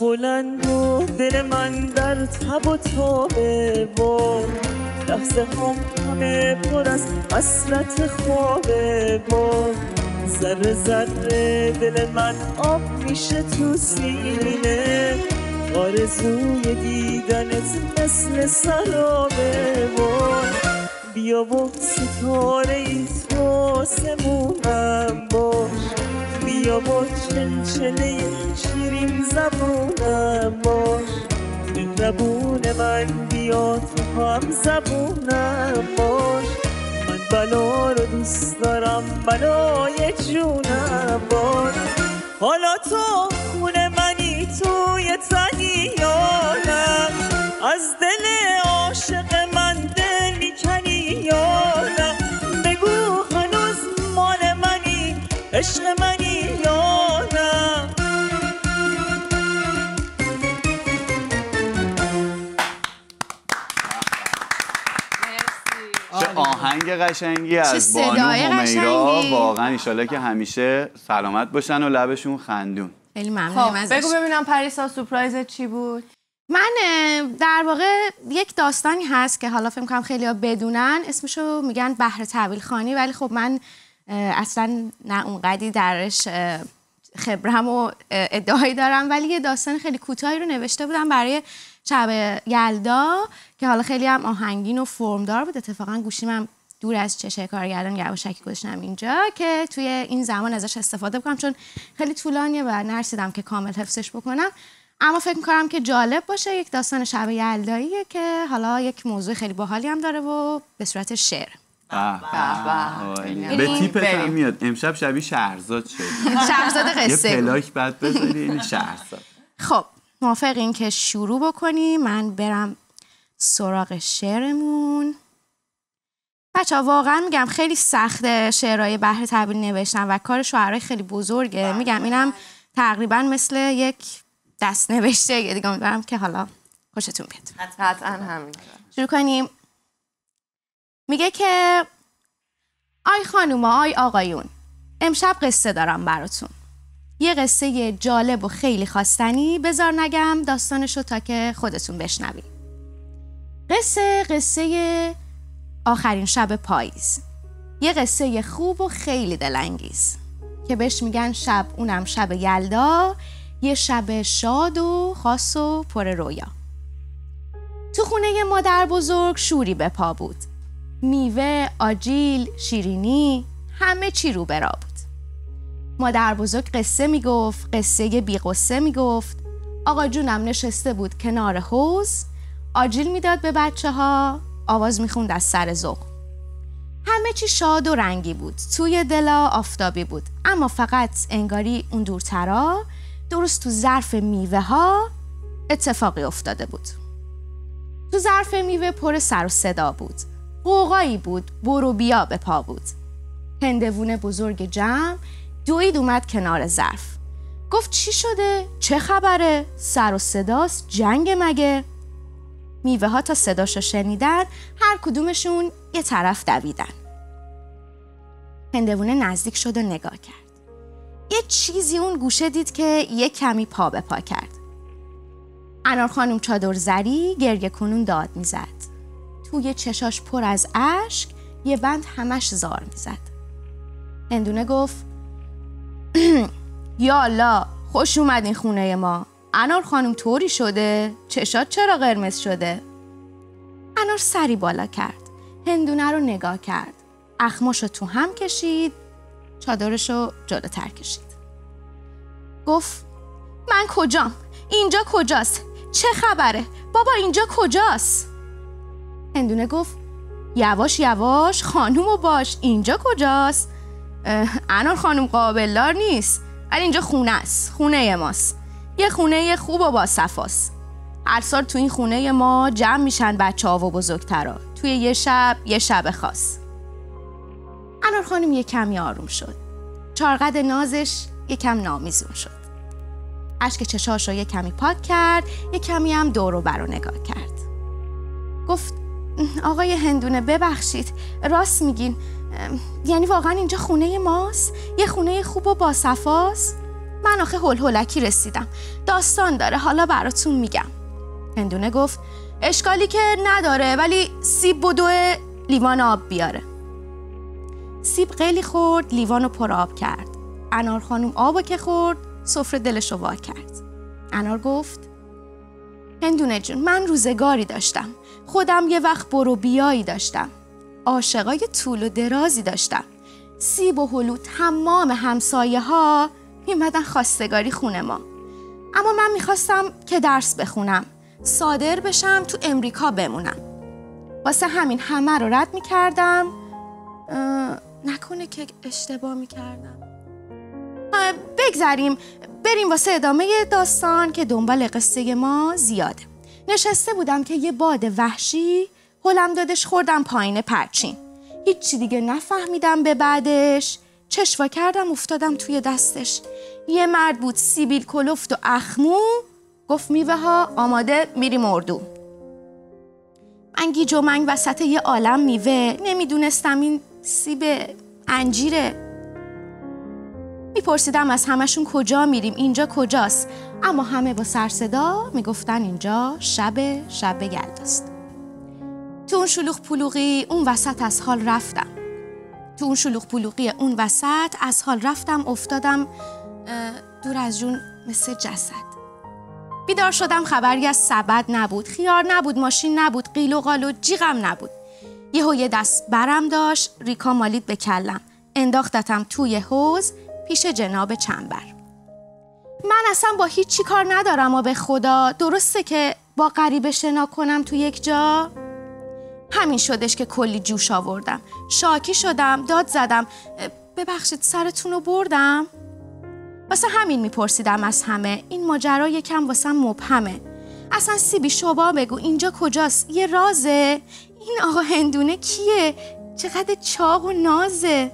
بلند و دل من در تب و تابه با لحظه هم همه پر از حسرت خوابه با ذره ذره دل من آب میشه تو سینه. آرزوی دیدنت مثل سرابه وای بیا و ستاره ای تو آسمونم باش. بیا با چلچله شیرین زبونم باش مهربون من بیا تو هم زبونم باش من بلا رو دوست دارم بلای جونم باش حالا تو خونه منی توی تنیانم از دل آهنگ قشنگی از بانو همیرا. واقعا ایشالله که همیشه سلامت باشن و لبشون خندون. خیلی ممنونم خب ازش. بگو ببینم پریسا سورپرایزت چی بود؟ من در واقع یک داستانی هست که حالا فکر کنم خیلی ها بدونن. اسمشو میگن بحر طویل خانی ولی خب من اصلا نه اونقدی درش خبرم و ادعایی دارم. ولی یه داستان خیلی کوتاهی رو نوشته بودم برای شب یلدا که حالا خیلی هم آهنگین و فرمدار بود. اتفاقا گوشیم هم دور از چشه کارگردان یواشکی گذاشتم اینجا که توی این زمان ازش استفاده بکنم چون خیلی طولانیه و نرسیدم که کامل حفظش بکنم اما فکر می‌کنم که جالب باشه یک داستان شب یلداییه که حالا یک موضوع خیلی باحالی هم داره و به صورت شعر به به. عالی. به تیپت هم. میاد امشب شبیه شهرزاد شد شهرزاد یه قصه بود. پلاک بعد بذاری این شهرزاد خب موافقین که شروع بکنیم من برم سراغ شعرمون بچه ها واقعا میگم خیلی سخته شعرهای بحر طبیل نوشتن و کار شعرهای خیلی بزرگه. میگم اینم تقریبا مثل یک دست نوشته دیگه می‌برم که حالا خوشتون بیاد. قطعا همین شروع کنیم. میگه که آی خانوما آی آقایون امشب قصه دارم براتون. یه قصه جالب و خیلی خواستنی بذار نگم داستانشو تا که خودتون بشنوید قصه قصه آخرین شب پاییز. یه قصه خوب و خیلی دلانگیز. که بهش میگن شب اونم شب یلدا یه شب شاد و خاص و پر رویا. تو خونه مادر بزرگ شوری به پا بود. میوه، آجیل، شیرینی همه چی رو برا بود. مادر بزرگ قصه می‌گفت قصه بی قصه می‌گفت. آقا جونم نشسته بود کنار حوز آجیل می‌داد به بچه ها آواز می‌خوند از سر ذوق همه چی شاد و رنگی بود توی دلا آفتابی بود اما فقط انگاری اون دورترا درست تو ظرف میوه ها اتفاقی افتاده بود تو ظرف میوه پر سر و صدا بود قوقایی بود برو بیا به پا بود هندوونه بزرگ جمع دوید اومد کنار ظرف گفت چی شده؟ چه خبره؟ سر و صداست؟ جنگ مگه؟ میوه ها تا صداشو شنیدن هر کدومشون یه طرف دویدن. هندوونه نزدیک شد و نگاه کرد. یه چیزی اون گوشه دید که یه کمی پا به پا کرد. انار خانم چادر زری گریه کنون داد می‌زد. توی چشاش پر از اشک یه بند همش زار می‌زد. هندونه گفت یالا خوش اومدین خونه ما. انار خانم طوری شده؟ چشات چرا قرمز شده؟ انار سری بالا کرد هندونه رو نگاه کرد. اخماشو تو هم کشید چادرشو جلوتر کشید. گفت من کجام؟ اینجا کجاست؟ چه خبره؟ بابا اینجا کجاست؟ هندونه گفت یواش یواش خانومو باش اینجا کجاست؟ انار خانوم قابلدار نیست ولی اینجا خونه است خونه ماست. یه خونه خوب و با صفاست هر سال تو این خونه ما جمع میشن بچه ها و بزرگترا. توی یه شب یه شب خاص. انار خانم یه کمی آروم شد. چارقد نازش یه کم نامیزون شد. اشک چشاش رو یه کمی پاک کرد یه کمی هم دور و بر رو نگاه کرد. گفت آقای هندونه ببخشید. راست میگین. یعنی واقعا اینجا خونه ماست؟ یه خونه خوب و با صفاست من آخه هول هولکی رسیدم. داستان داره حالا براتون میگم. هندونه گفت اشکالی که نداره ولی سیب بدو لیوان آب بیاره. سیب قلی خورد لیوان رو پر آب کرد. انار خانم آبو که خورد سفره دلش رو وا کرد. انار گفت هندونه جون من روزگاری داشتم. خودم یه وقت برو بیایی داشتم. عاشقای طول و درازی داشتم. سیب و هلو تمام همسایه ها میمدن خواستگاری خونه ما. اما من می‌خواستم که درس بخونم صادر بشم تو امریکا بمونم. واسه همین همه رو رد می‌کردم. نکنه که اشتباه می‌کردم. بگذریم بریم واسه ادامه داستان که دنبال قصه ما زیاده. نشسته بودم که یه باد وحشی هلم دادش خوردم پایین پرچین. هیچی دیگه نفهمیدم به بعدش. چشوا کردم افتادم توی دستش. یه مرد بود سیبیل کلفت و اخمو. گفت میوه ها آماده میریم اردو. من گیج و منگ وسط یه عالم میوه. نمی‌دونستم این سیب انجیره. میپرسیدم از همشون کجا میریم اینجا کجاست. اما همه با سر صدا می‌گفتن اینجا شب شب یلداست تو اون شلوغ پلوغی اون وسط از حال رفتم. تو اون شلوغ پلوغی اون وسط از حال رفتم افتادم دور از جون مثل جسد. بیدار شدم خبری از سبد نبود خیار نبود ماشین نبود قیل و قال و جیغم نبود. یه دست برم داشت ریکا مالید به کلم. انداختتم توی حوز پیش جناب چنبر. من اصلا با هیچی کار ندارم و به خدا درسته که با غریبه شنا کنم تو یک جا؟ همین شدش که کلی جوش آوردم. شاکی شدم داد زدم ببخشید سرتون رو بردم؟ واسه همین میپرسیدم از همه این ماجرا یکم واسه مبهمه. اصلا سیبی شبا بگو اینجا کجاست؟ یه رازه؟ این آقا هندونه کیه؟ چقدر چاق و نازه؟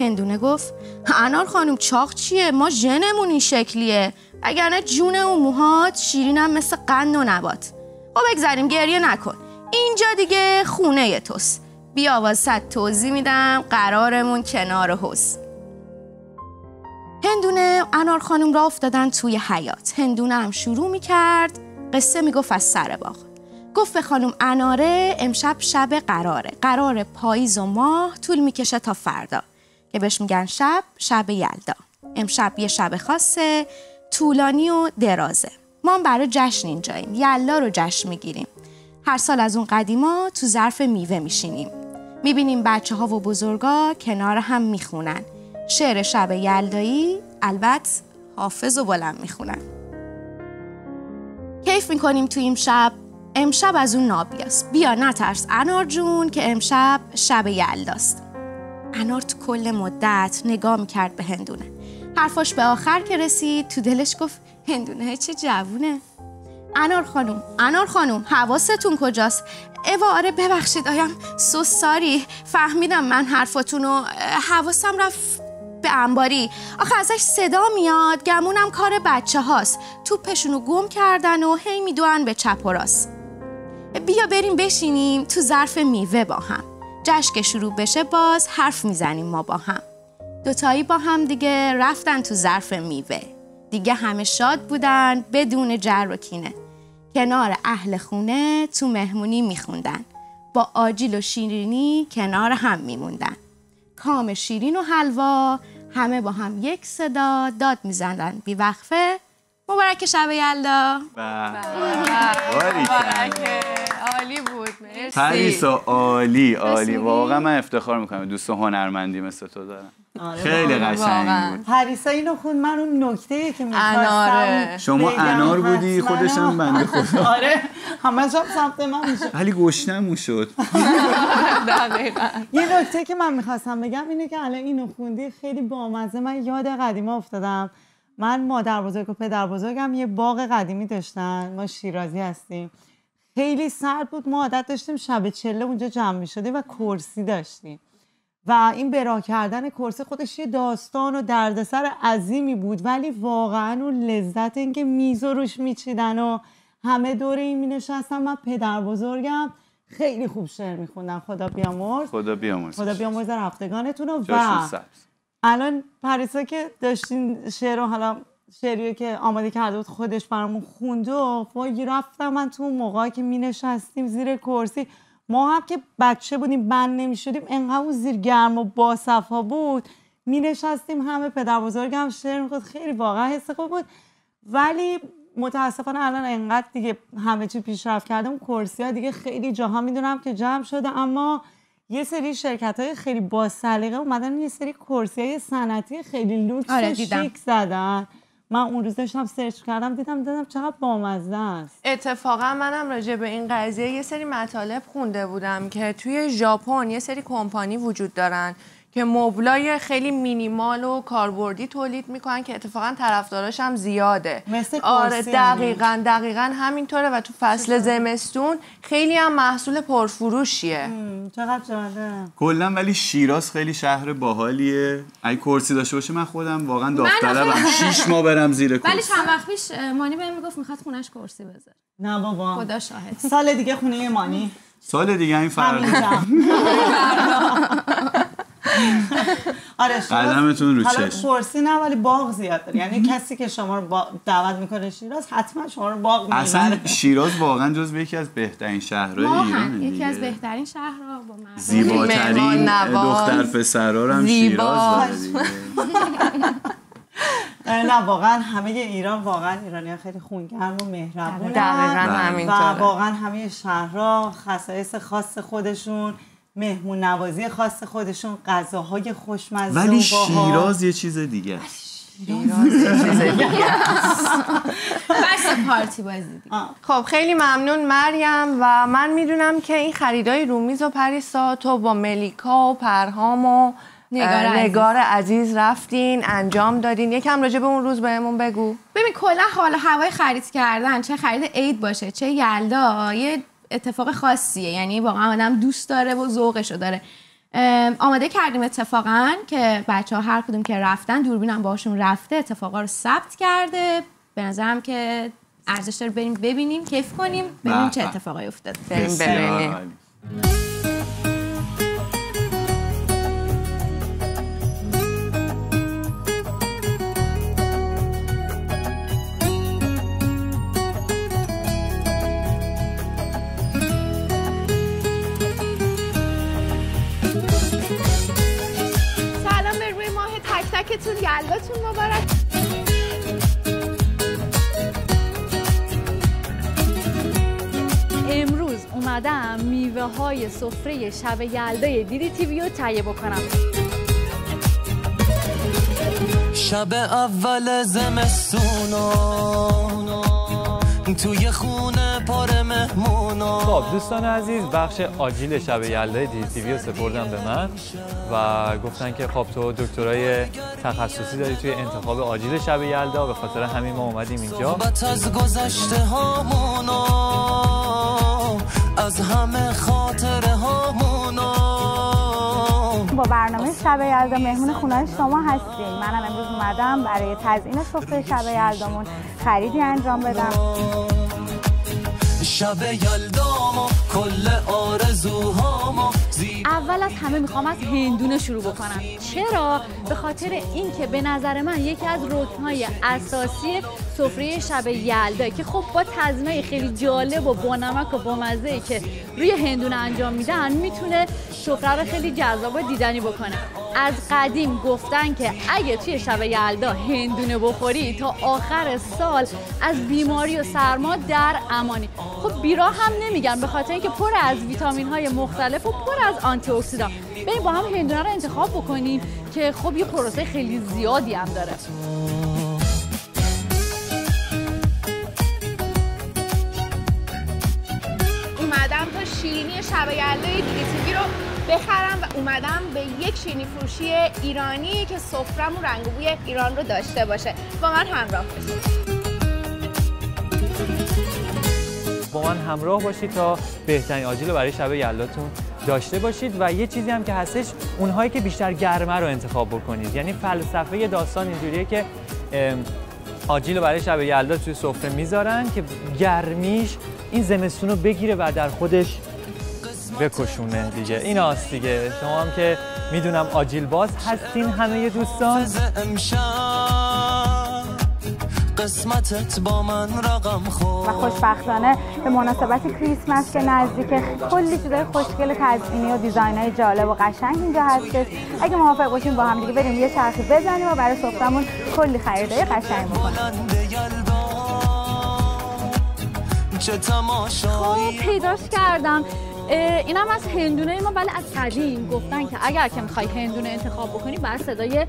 هندونه گفت انار خانم چاق چیه؟ ما ژنمون این شکلیه. وگرنه جون اون موهات شیرینم مثل قند و نبات. خب بگذاریم گریه نکن. اینجا دیگه خونه توست. بیا واسه توضیح میدم قرارمون کنار حوز. هندونه انار خانم را افتادن توی حیات هندونه هم شروع می‌کرد. قصه می‌گفت از سر باغ. گفت به خانم اناره امشب شب قراره. قرار پاییز و ماه طول می‌کشه تا فردا. که بهش میگن شب شب یلدا. امشب یه شب خاصه طولانی و درازه. ما برای جشن اینجاییم. یلا رو جشن می‌گیریم. هر سال از اون قدیما تو ظرف میوه میشینیم. می‌بینیم بچه ها و بزرگا کنار هم می‌خونن. شعر شب یلدایی البته حافظ و بلند می‌خونن. کیف می‌کنیم تو این شب؟ امشب از اون نابیاست بیا نترس انار جون که امشب شب یلداست. انار تو کل مدت نگاه می‌کرد به هندونه. حرفاش به آخر که رسید تو دلش گفت هندونه چه جوونه؟ انار خانوم انار خانوم حواستون کجاست؟ اوا آره ببخشید آیم سو ساری فهمیدم من حرفاتون رو حواسم رفت به انباری. آخه ازش صدا میاد گمونم کار بچه هاست. توپشونو گم کردن و هی میدوان به چپ و راست. بیا بریم بشینیم تو ظرف میوه با هم. جشن که شروع بشه باز حرف می‌زنیم ما با هم. دوتایی با هم دیگه رفتن تو ظرف میوه. دیگه همه شاد بودن بدون جر و کینه. کنار اهل خونه تو مهمونی میخوندن. با آجیل و شیرینی کنار هم میموندن. کام شیرین و حلوا همه با هم یک صدا داد میزندن بی وقفه مبارک شب یلدا. عالی بود. مرسی. پریسا عالی عالی؟ واقعا من افتخار می‌کنم. دوست هنرمندی مثل تو دارم. آره، خیلی واقعا. قشنگ بود. پریسا اینو خون من اون نکته که. می‌خواستم شما انار بودی خودشم بنده خدا. آره. همه هم سمت من میشه. ولی گشنمون شد. یه نکته که من می‌خواستم بگم اینه که الان اینو خوندی. خیلی بامزه. من یاد قدیما افتادم. من مادر بزرگ و پدر بزرگم یه باغ قدیمی داشتن. ما شیرازی هستیم. خیلی سرد بود. ما عادت داشتیم شب چله اونجا جمع می‌شدیم و کرسی داشتیم. و این برا کردن کرسی خودش یه داستان و دردسر عظیمی بود. ولی واقعا اون لذت اینکه میز رو روش میچیدن و همه دور این می نشستن من پدر بزرگم. خیلی خوب شعر میخوندن خدا بیامرز. خدا بیامرز. خدا بیامرز در رفتگانتون و الان پریسا که داشتین شعر رو حالا شعری که آماده کرده بود خودش برامون خوند و وای رفتم من تو موقعی که می نشستیم زیر کرسی. ما هم که بچه بودیم بند نمی شدیم انقدر زیرش گرم و باصفا بود. می نشستیم همه پدر بزرگم شعر می‌خواد خیلی واقعا حس خوب بود. ولی متاسفانه الان انقدر دیگه همه چی پیشرفت اون کرسی ها دیگه خیلی جاها می‌دونم که جمع شده اما یه سری شرکت های خیلی با سلیقه اومدن یه سری کرسی های صنعتی خیلی لوکس آره،. شیک زدن. من اون روز داشتم search کردم دیدم دیدم چقدر بامزه است. اتفاقا منم راجع به این قضیه یه سری مطالب خونده بودم که توی ژاپن یه سری کمپانی وجود دارن. که مبلای خیلی مینیمال و کاربردی تولید می‌کنن که اتفاقا طرفداراش هم زیاده. مثل آره. دقیقا دقیقا همینطوره و تو فصل زمستون خیلی هم محصول پرفروشیه. چقدر جالب. کلا ولی شیراز خیلی شهر باحالیه. اگه کرسی داشته باشه من خودم واقعا داوطلبم. شیش ماه برم زیر ولی کرسی چند وقت پیش مانی بهم می‌گفت می‌خواد خونش کرسی بذاره. نه بابا. خدا شاهد. سال دیگه خونه مانی. سال دیگه این فردا. آره قدمتون رو حالا چشم. کرسی نه ولی باغ زیاد داره یعنی کسی که شما رو دعوت می‌کنه شیراز حتما شما رو باغ اصلا می‌بره شیراز واقعا جزو یکی از بهترین شهرهای واقعا ایرانه یکی از. بهترین شهرها با من زیباترین. دختر پسرا رو هم زیبا. شیراز دیگه. نه واقعا همه ایران واقعا ایرانی خیلی خونگرم و مهربون بله. و همینطوره واقعا همه شهرها خصایص خاص خودشون مهمون نوازی خاص خودشون غذاهای خوشمزه ولی. شیراز یه چیز دیگه است. بس پارتی بازی دیگه. خب خیلی ممنون مریم و من می‌دونم که این خریدای رومیز و پریسا تو با ملیکا و پرهام و نگار اه، عزیز. نگار عزیز رفتین انجام دادین یکم راجع به اون روز بهمون بگو ببین کلا حال هوای خرید کردن چه خرید عید باشه چه یلدا یه اتفاق خاصیه. یعنی واقعا آدم دوست داره و ذوقشو داره. آماده کردیم اتفاقا که بچه ها هر کدوم که رفتن دوربینم باشون رفته اتفاقا رو ثبت کرده. به نظرم که ارزش داره بریم ببینیم کیف کنیم ببینیم چه به. اتفاقایی افتاده. بریم ببینیم. تکتون یلداتون مبارک. امروز اومدم میوه های سفره شب یلدای دیدی تیوی رو تهیه بکنم. شب اول زمستونا توی خونه پر مهمونا خب دوستان عزیز بخش آجیل شب یلدای دی تی وی رو سپردن به من و گفتن که خب تو دکترای تخصصی داری توی انتخاب آجیل شب یلدا به خاطر همین ما اومدیم اینجا. صحبت از گذشته هامونا از همه خاطره هامونا با برنامه شب یلدا مهمون خونه شما هستیم. منم امروز اومدم برای تزیین سفره شب یلدامون خریدی انجام بدم. شب یلدامو کل آرزوهامو اول از همه می‌خوام از هندونه شروع بکنم. چرا؟ به خاطر اینکه به نظر من یکی از رکنهای اساسی سفره شب یلدا که خب با تزینای خیلی جالب و بانمک و بامزه که روی هندونه انجام میدن می‌تونه سفره رو خیلی جذاب و دیدنی بکنه. از قدیم گفتن که اگه توی شب یلدا هندونه بخوری تا آخر سال از بیماری و سرما در امانی. خب بیرا هم نمیگن به خاطر اینکه پر از ویتامین های مختلف و پر از آنتی اکسیدان بریم با هم هندونه رو انتخاب بکنیم که خب یه پروسه خیلی زیادی هم داره. اومدم تا شیرینی شب یلدای دیدی تیوی رو بخرم و اومدم به یک شیرینی فروشی ایرانی که سفرمون رنگ و بوی ایران رو داشته باشه. با من همراه باشید. با من همراه باشید تا بهترین آجیل رو برای شب یلداتون داشته باشید و یه چیزی هم که هستش اونهایی که بیشتر گرمه رو انتخاب بکنید. یعنی فلسفه داستان اینجوریه که آجیل رو برای شب یلدا توی سفره می‌ذارن که گرمیش این زمستون رو بگیره و در خودش بکشونه دیگه. این هاست دیگه. شما هم که می‌دونم آجیل باز هستین همه دوستان. قسمتت با من رقم و خورد خوشبختانه به مناسبت کریسمس که نزدیک کلی چیزای خوشگل تزیینی و دیزاینای جالب و قشنگ اینجا هستش. اگه موافق باشیم با هم دیگه بریم یه چرخی بزنیم و برای سفرمون کلی خریدای قشنگ بکنیم. چه تماشایی. خب پیداش کردم. اه، اینم از هندونه ما ولی از قدیم گفتن که اگر که می‌خوای هندونه انتخاب بکنی باید صدای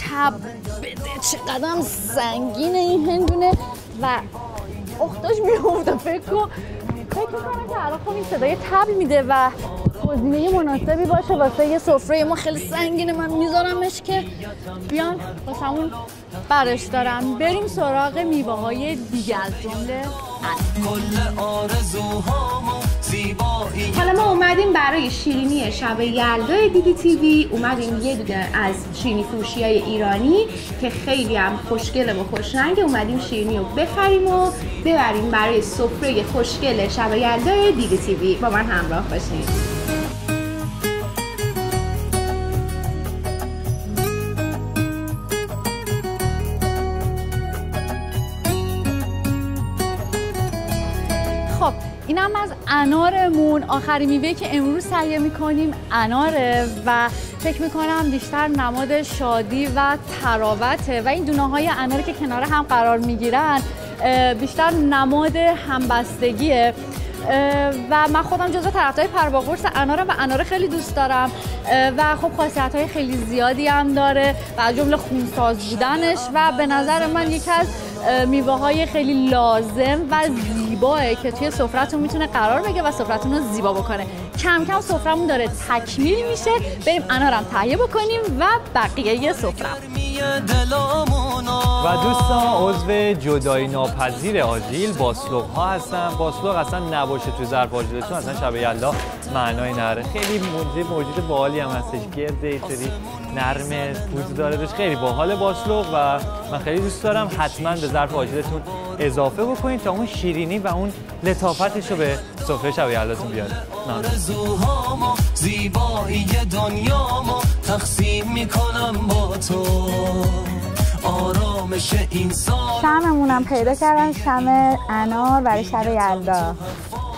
تب بده. چقدر سنگین این هندونه. و اختاش میفته فکر فکر می‌کنم که الان خب این صدای تبل میده و گزینه مناسبی باشه. واسه یه سفره ما خیلی سنگینه. من میذارمش که بیان واسمون برش دارم. بریم سراغ میوه های دیگه از جمله. کل آرزوهامو زیبایی. حالا ما اومدیم برای شیرینی شب یلدای دیدی تیوی. اومدیم یه دونه از شیرینی فروشی های ایرانی که خیلی هم خوشگله و خوشرنگه اومدیم شیرینی رو بخریم و ببریم برای سفره خوشگل شب یلدای دیدی تیوی. با من همراه باشید انارمون آخرین میوه که امروز تهیه می‌کنیم اناره و فکر می‌کنم بیشتر نماد شادی و تراوته و این دونه های انار که کنار هم قرار می‌گیرن بیشتر نماد همبستگیه. و من خودم جزو طرفدار پرواقرص انارم و انار خیلی دوست دارم. و خب خاصیت های خیلی زیادی هم داره و از جمله خونساز بودنش. و به نظر من یکی از میوه های خیلی لازم و زیباه که توی سفرتون می‌تونه قرار بگه و سفرتون رو زیبا بکنه. کم کم سفرمون داره تکمیل میشه. بریم انارم تهیه بکنیم و بقیه سفرم و دوستان عضو جدایی ناپذیر آجیل باسلوق ها هستن. باسلوق اصلا نباشه تو ظرف آجیلتون اصلا شب یلدا معنای نره. خیلی موجود موجود باحالی هم هستش. گرد ایتری نرم پوز داره خیلی باحال باسلوق و من خیلی دوست دارم حتما به ظرف آجیلتون اضافه بکنید تا اون شیرینی و اون لطافتش رو به سفره شب بیاره آرزوهامو زیبایی دنیامو تقسیم می‌کنم با تو. آرامش این سال شممونم پیدا کردم شم انار برای شب یلدا.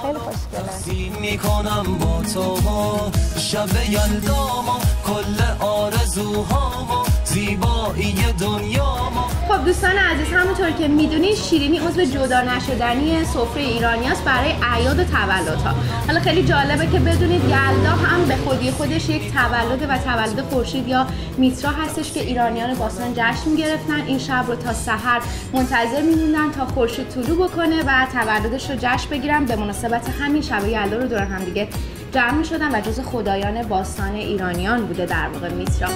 خیلی خوشگله. می‌کنم با تو شب یلدامو کل آرزوهامو. زیبایی دنیامو خب دوستان عزیز همونطور که می‌دونید شیرینی عضو جدا نشدنی سفره ایرانی است برای اعیاد و تولدها. حالا خیلی جالبه که بدونید یلدا هم به خودی خودش یک تولد و تولد خورشید یا میترا هستش که ایرانیان باستان جشن گرفتن این شب رو تا سحر منتظر میموندن تا خورشید طلوع بکنه و تولدش رو جشن بگیرن. به مناسبت همین شب یلدا رو دور هم دیگه جمع شدن و جز خدایان باستان ایرانیان بوده در واقع میترا.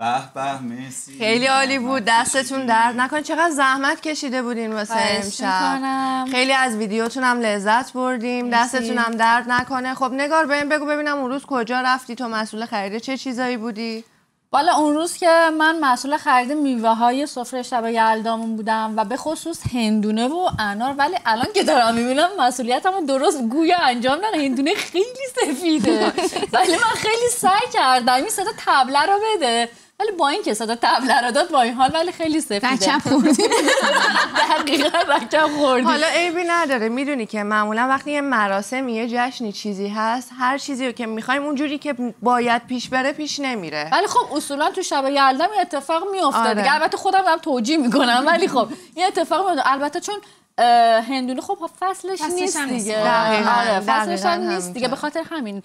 به به مرسی. خیلی عالی بود. دستتون درد نکنه. چقدر زحمت کشیده بودین واسه امشب. خیلی از ویدیوتون هم لذت بردیم. مرسی. دستتون هم درد نکنه. خب نگار بهم بگو ببینم اون روز کجا رفتی. تو مسئول خرید چه چیزایی بودی؟ والا اون روز که من مسئول خرید میوه های سفره شب یلدامون بودم و به خصوص هندونه و انار. ولی الان که دارم می‌بینم مسئولیتمو درست گویا انجام ندادم. هندونه خیلی سفیده. ولی من خیلی سعی کردم این صدا تبله رو بده. ولی با این که صدا تبله رو داد با این حال ولی خیلی سفیده بچه‌م خوردیم. دقیقا بچه خوردیم حالا عیبی نداره می‌دونی که معمولا وقتی یه مراسم یه جشنی چیزی هست هر چیزی رو که می‌خوایم اونجوری که باید پیش بره پیش نمیره ولی خب اصولا تو شب یلدا این اتفاق میفته آره. دیگه البته خودم دارم توجیه می‌کنم ولی خب این اتفاق میفته البته چون هندونه خب فصلش فصلش نیست. دیگه آره فصلش هم نیست دیگه. به خاطر همین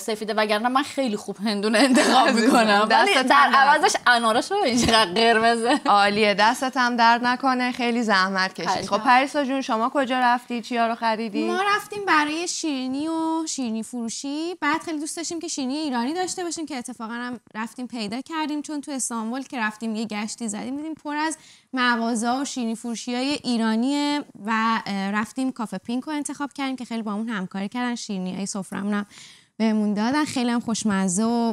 سفیده وگرنه من خیلی خوب هندونه انتخاب می‌کنم. ولی در. عوضش انارش رو چقدر قرمزه. عالیه دستت هم درد نکنه. خیلی زحمت کشید. خب پریسا جون شما کجا رفتی؟ چیا رو خریدی؟ ما رفتیم برای شیرینی و شیرینی فروشی. بعد خیلی دوست داشتیم که شیرینی ایرانی داشته باشیم که اتفاقا هم رفتیم پیدا کردیم. چون تو استانبول که رفتیم یه گشتی زدیم دیدیم پر از مغازه و شیرینی فروشی های ایرانیه و رفتیم کافه پینک رو انتخاب کردیم که خیلی با اون همکاری کردن. شیرینی های سفرمون هم بهمون دادن. خیلی هم خوشمزه و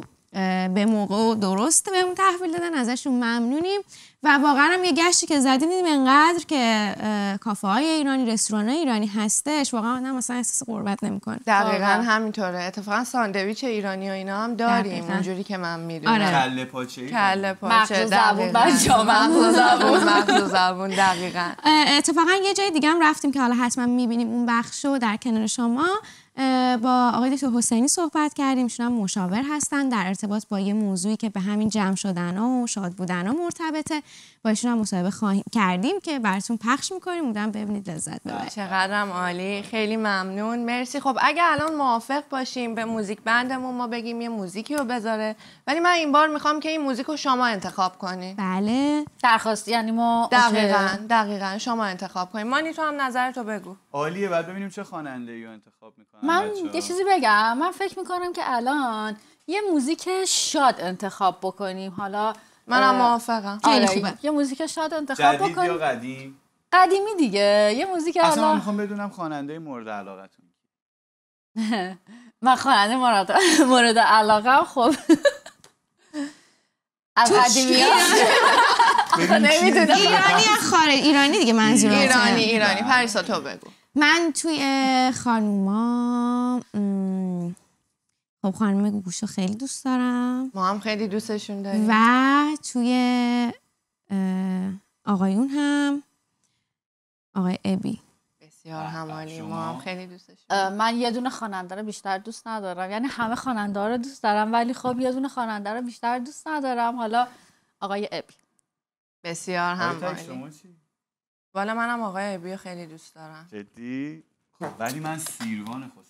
به موقع و درست بهمون تحویل دادن. ازشون ممنونیم. و واقعا هم یه گشتی که زدیم دیدیم انقدر که کافه های ایرانی رستوران های ایرانی هستش. واقعا آدم مثلا احساس غربت نمی‌کنه. دقیقا همینطوره. اتفاقا ساندویچ ایرانی و اینا هم داریم. دقیقاً. اونجوری که من می‌دونم. آره. کله پاچه کله پاچه. زبون دقیقاً. بچه‌ها، مغز زبون. مغز زبون. دقیقاً. اتفاقا یه جای دیگه هم رفتیم که حالا حتما می‌بینیم اون بخش رو در کنار شما. با آقای دکتر حسینی صحبت کردیم. ایشون هم مشاور هستن در ارتباط با یه موضوعی که به همین جمع شدن و شاد بودن ها مرتبطه. با ایشون هم مصاحبه خواهیم کردیم که براتون پخش می‌کنیم. بودم ببینید لذت ببرید. چقدرم عالی. خیلی ممنون. مرسی. خب اگه الان موافق باشیم به موزیک بندمون ما بگیم یه موزیکی رو بذاره. ولی من این بار می‌خوام که این موزیک رو شما انتخاب کنی بله. درخواست یعنی ما دقیقا. دقیقا. شما انتخاب کنی مانی تو هم نظرتو بگو. عالیه. بعد ببینیم چه خواننده رو انتخاب می‌کنن من یه چیزی بگم. من فکر می‌کنم که الان یه موزیک شاد انتخاب بکنیم. حالا منم موافقم. آره، خیلی خوبه. یه موزیک شاد انتخاب جدید یا قدیم؟ قدیمی دیگه. یه موزیک اصلا من می‌خوام بدونم خواننده مورد علاقتون من خواننده مورد مورد علاقه خب. از قدیمی ایرانی یا خارج؟ ایرانی دیگه منظورم. ایرانی ایرانی. پریسا تو بگو. من توی خانوما خب خانم گوگوشو خیلی دوست دارم. ما هم خیلی دوستشون داریم. و توی آقایون هم آقای ابی. بسیار همالی. ما هم خیلی دوستشون من یه دونه خواننده رو بیشتر دوست ندارم. یعنی همه خواننده ها رو دوست دارم ولی خب یه دونه خواننده رو بیشتر دوست ندارم. حالا آقای ابی. بسیار همالی. شما چی؟ والا منم آقای ابی رو خیلی دوست دارم. جدی؟ ولی من سیروان خسروی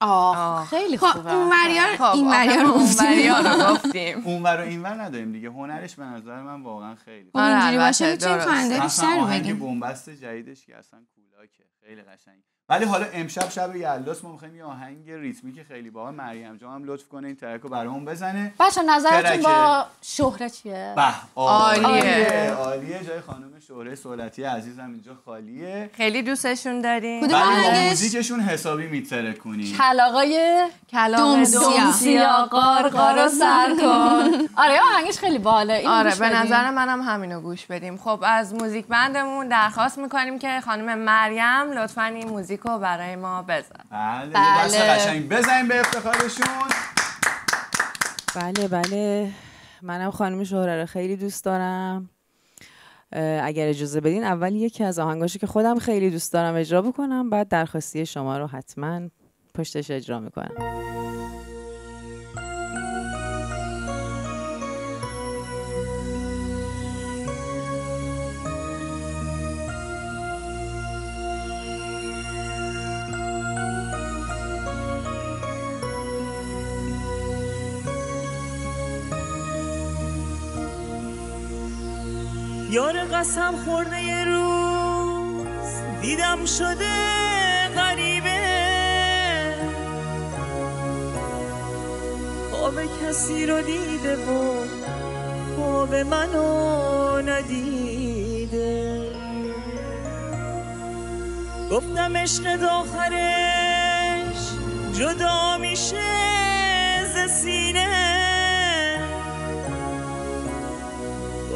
آه خیلی خب خوبه. اون وریا خب رو این وریا رو اون گفتیم. وریا رو گفتیم. اونور و اینور نداریم دیگه. هنرش به نظر من واقعا خیلی آره، اینجوری باشه می‌تونیم. خواننده بیشتر بگیم. بنبست جدیدش که اصلا کولاکه. خیلی قشنگ. ولی حالا امشب شب یلداست ما می‌خوایم یه آهنگ ریتمی که خیلی باحال مریم جان هم لطف کنه این ترک رو برامون بزنه بچه نظرتون ترکه. با شهره چیه؟ به عالیه. عالیه جای خانم شهره سولتی عزیزم اینجا خالیه خیلی دوستشون داریم کدوم آهنگش؟ موزیکشون حسابی میتره کنیم کلاقای کلاغ دم دم سیاه. سیا قارقار رو سر کن آره آهنگش خیلی باله اینو آره به. نظر منم همینو گوش بدیم خب از موزیک بندمون درخواست می‌کنیم که خانم مریم لطفا این موزیک رو برای ما بزن. بله دست بله. قشنگ بزنیم به افتخارشون. بله بله. منم خانم شهره رو خیلی دوست دارم. اگر اجازه بدین اول یکی از آهنگاشو که خودم خیلی دوست دارم اجرا بکنم بعد درخواستی شما رو حتما پشتش اجرا می‌کنم. یار قسم خورده یه روز دیدم شده غریبه. خواب کسی رو دیده و خواب منو ندیده. گفتم عشق آخرش جدا میشه ز سینه.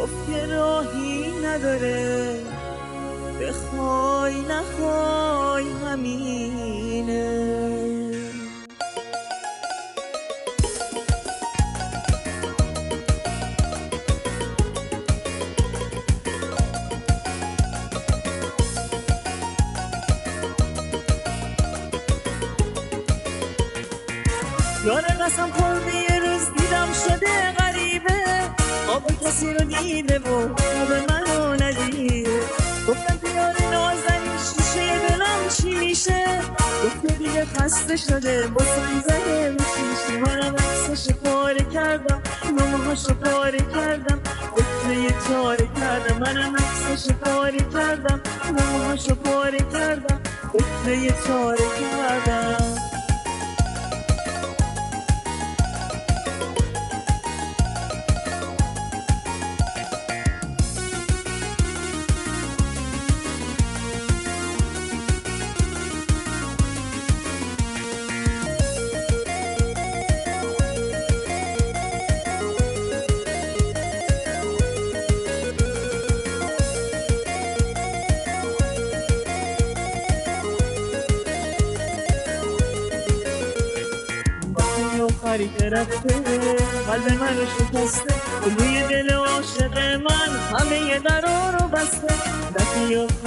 گفت که راهی نداره. بخوای نخوای همینه. یار قسم خورده کسی رو دیده و آب منو ندیده گفتم بیار نازنین شیشه دلم چی میشه؟ گفته دیگه خسته شده با سنگ زده رو شیشه منم عکسش پاره کردم نامهاش پاره کردم. قطره یه چاره کردم منم عکسش پاره کردم نامهاش پاره کردم. قطره یه چاره کردم.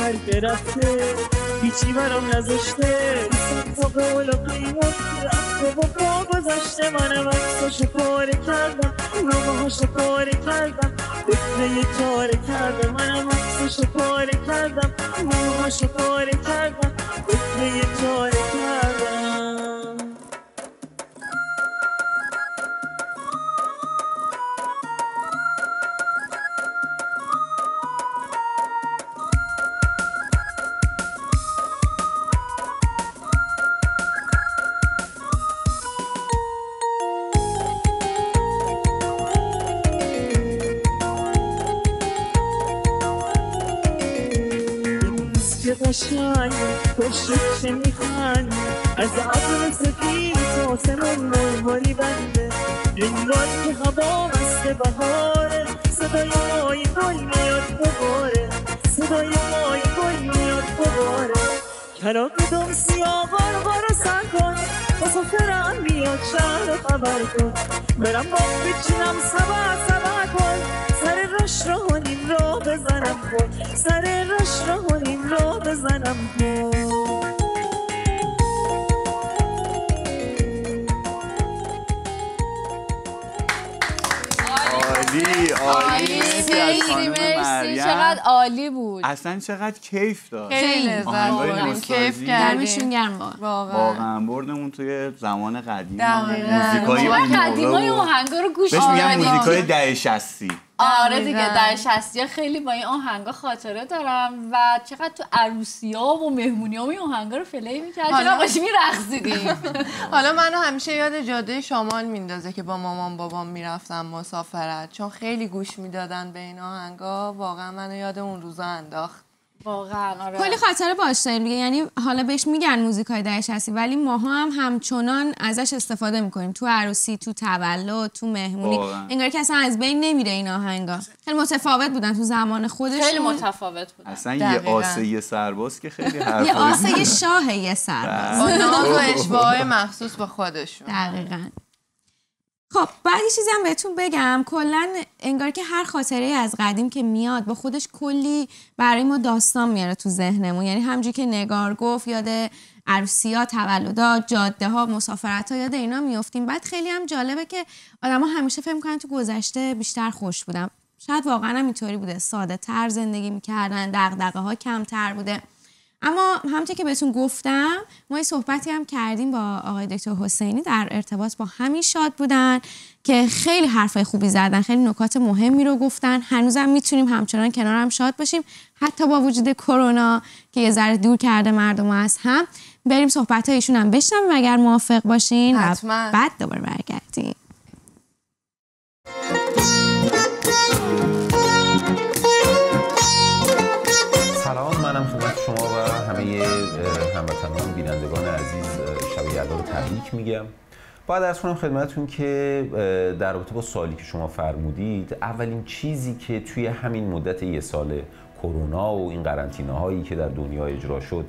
آخر که رفته هیچی برام صد تا قول و قیمت رفته و پا گذاشته منم عکساشو پاره کردم. نامهاشو پاره کردم. فکر یه چاره کردم منم عکساشو پاره کردم. نامهاشو پاره کردم. فکر یه چاره میاد میاد دوباره کلاقدم سیاه غار سر کن. مسافرم بیاد شهر خبر کن. برم با بچینم سبا سبا کن. سر رش را هنیم را بزنم کن. سر رش را هنیم را بزنم کن. عالی مرسی. مرسی. چقدر عالی بود. اصلا چقدر کیف داد خیلی لذت. کیف کردیم. دمشون گرم واقعا. بردمون توی زمان قدیم. دقیقاً. موزیکای اون قدیمای و- آهنگا رو گوش بهش میگن. موزیکای ده شستی آره دیگه. در شستی خیلی با این آهنگا خاطره دارم و چقدر تو عروسی ها و مهمونی ها این آهنگا رو پلی می‌کرد حالا- چقدر باشی میرقصیدیم حالا منو همیشه یاد جاده شمال میندازه که با مامان بابام می‌رفتم مسافرت چون خیلی گوش می‌دادن به این آهنگا. واقعا منو یاد اون روزا انداخت. واقعا آره. کلی خاطره باش داریم دیگه. یعنی حالا بهش میگن موزیکای دهش هستی ولی ماها هم همچنان ازش استفاده می‌کنیم. تو عروسی تو تولد تو مهمونی. واقعا. انگار که اصلا از بین نمیره این آهنگا. خیلی متفاوت بودن تو زمان خودشون. خیلی متفاوت بود اصلا یه. آسه یه سرباز که خیلی یه حرف آسه شاه یه سرباز. با ناز و مخصوص به خودشون. دقیقا. خب بعد یه چیزی هم بهتون بگم. کلا انگار که هر خاطره از قدیم که میاد با خودش کلی برای ما داستان میاره تو ذهنمون. یعنی همجوری که نگار گفت یاد عروسی ها تولدات جاده ها مسافرت ها یاد اینا میفتیم بعد خیلی هم جالبه که آدما همیشه فکر می‌کنن تو گذشته بیشتر خوش بودم شاید واقعا هم اینطوری بوده. ساده تر زندگی می‌کردن دغدغه ها کمتر بوده. اما همونطور که بهتون گفتم ما یه صحبتی هم کردیم با آقای دکتر حسینی در ارتباط با همین شاد بودن که خیلی حرفای خوبی زدن خیلی نکات مهمی رو گفتن. هنوزم می‌تونیم همچنان کنار هم شاد باشیم. حتی با وجود کرونا که یه ذره دور کرده مردم از هم. بریم صحبت ایشون هم بشنویم اگر موافق باشین حتما. بعد دوباره برگردیم. تبریک میگم. باید ارز کنم خدمتتون که در رابطه با سوالی که شما فرمودید اولین چیزی که توی همین مدت یه سال کرونا و این قرنطینه هایی که در دنیا اجرا شد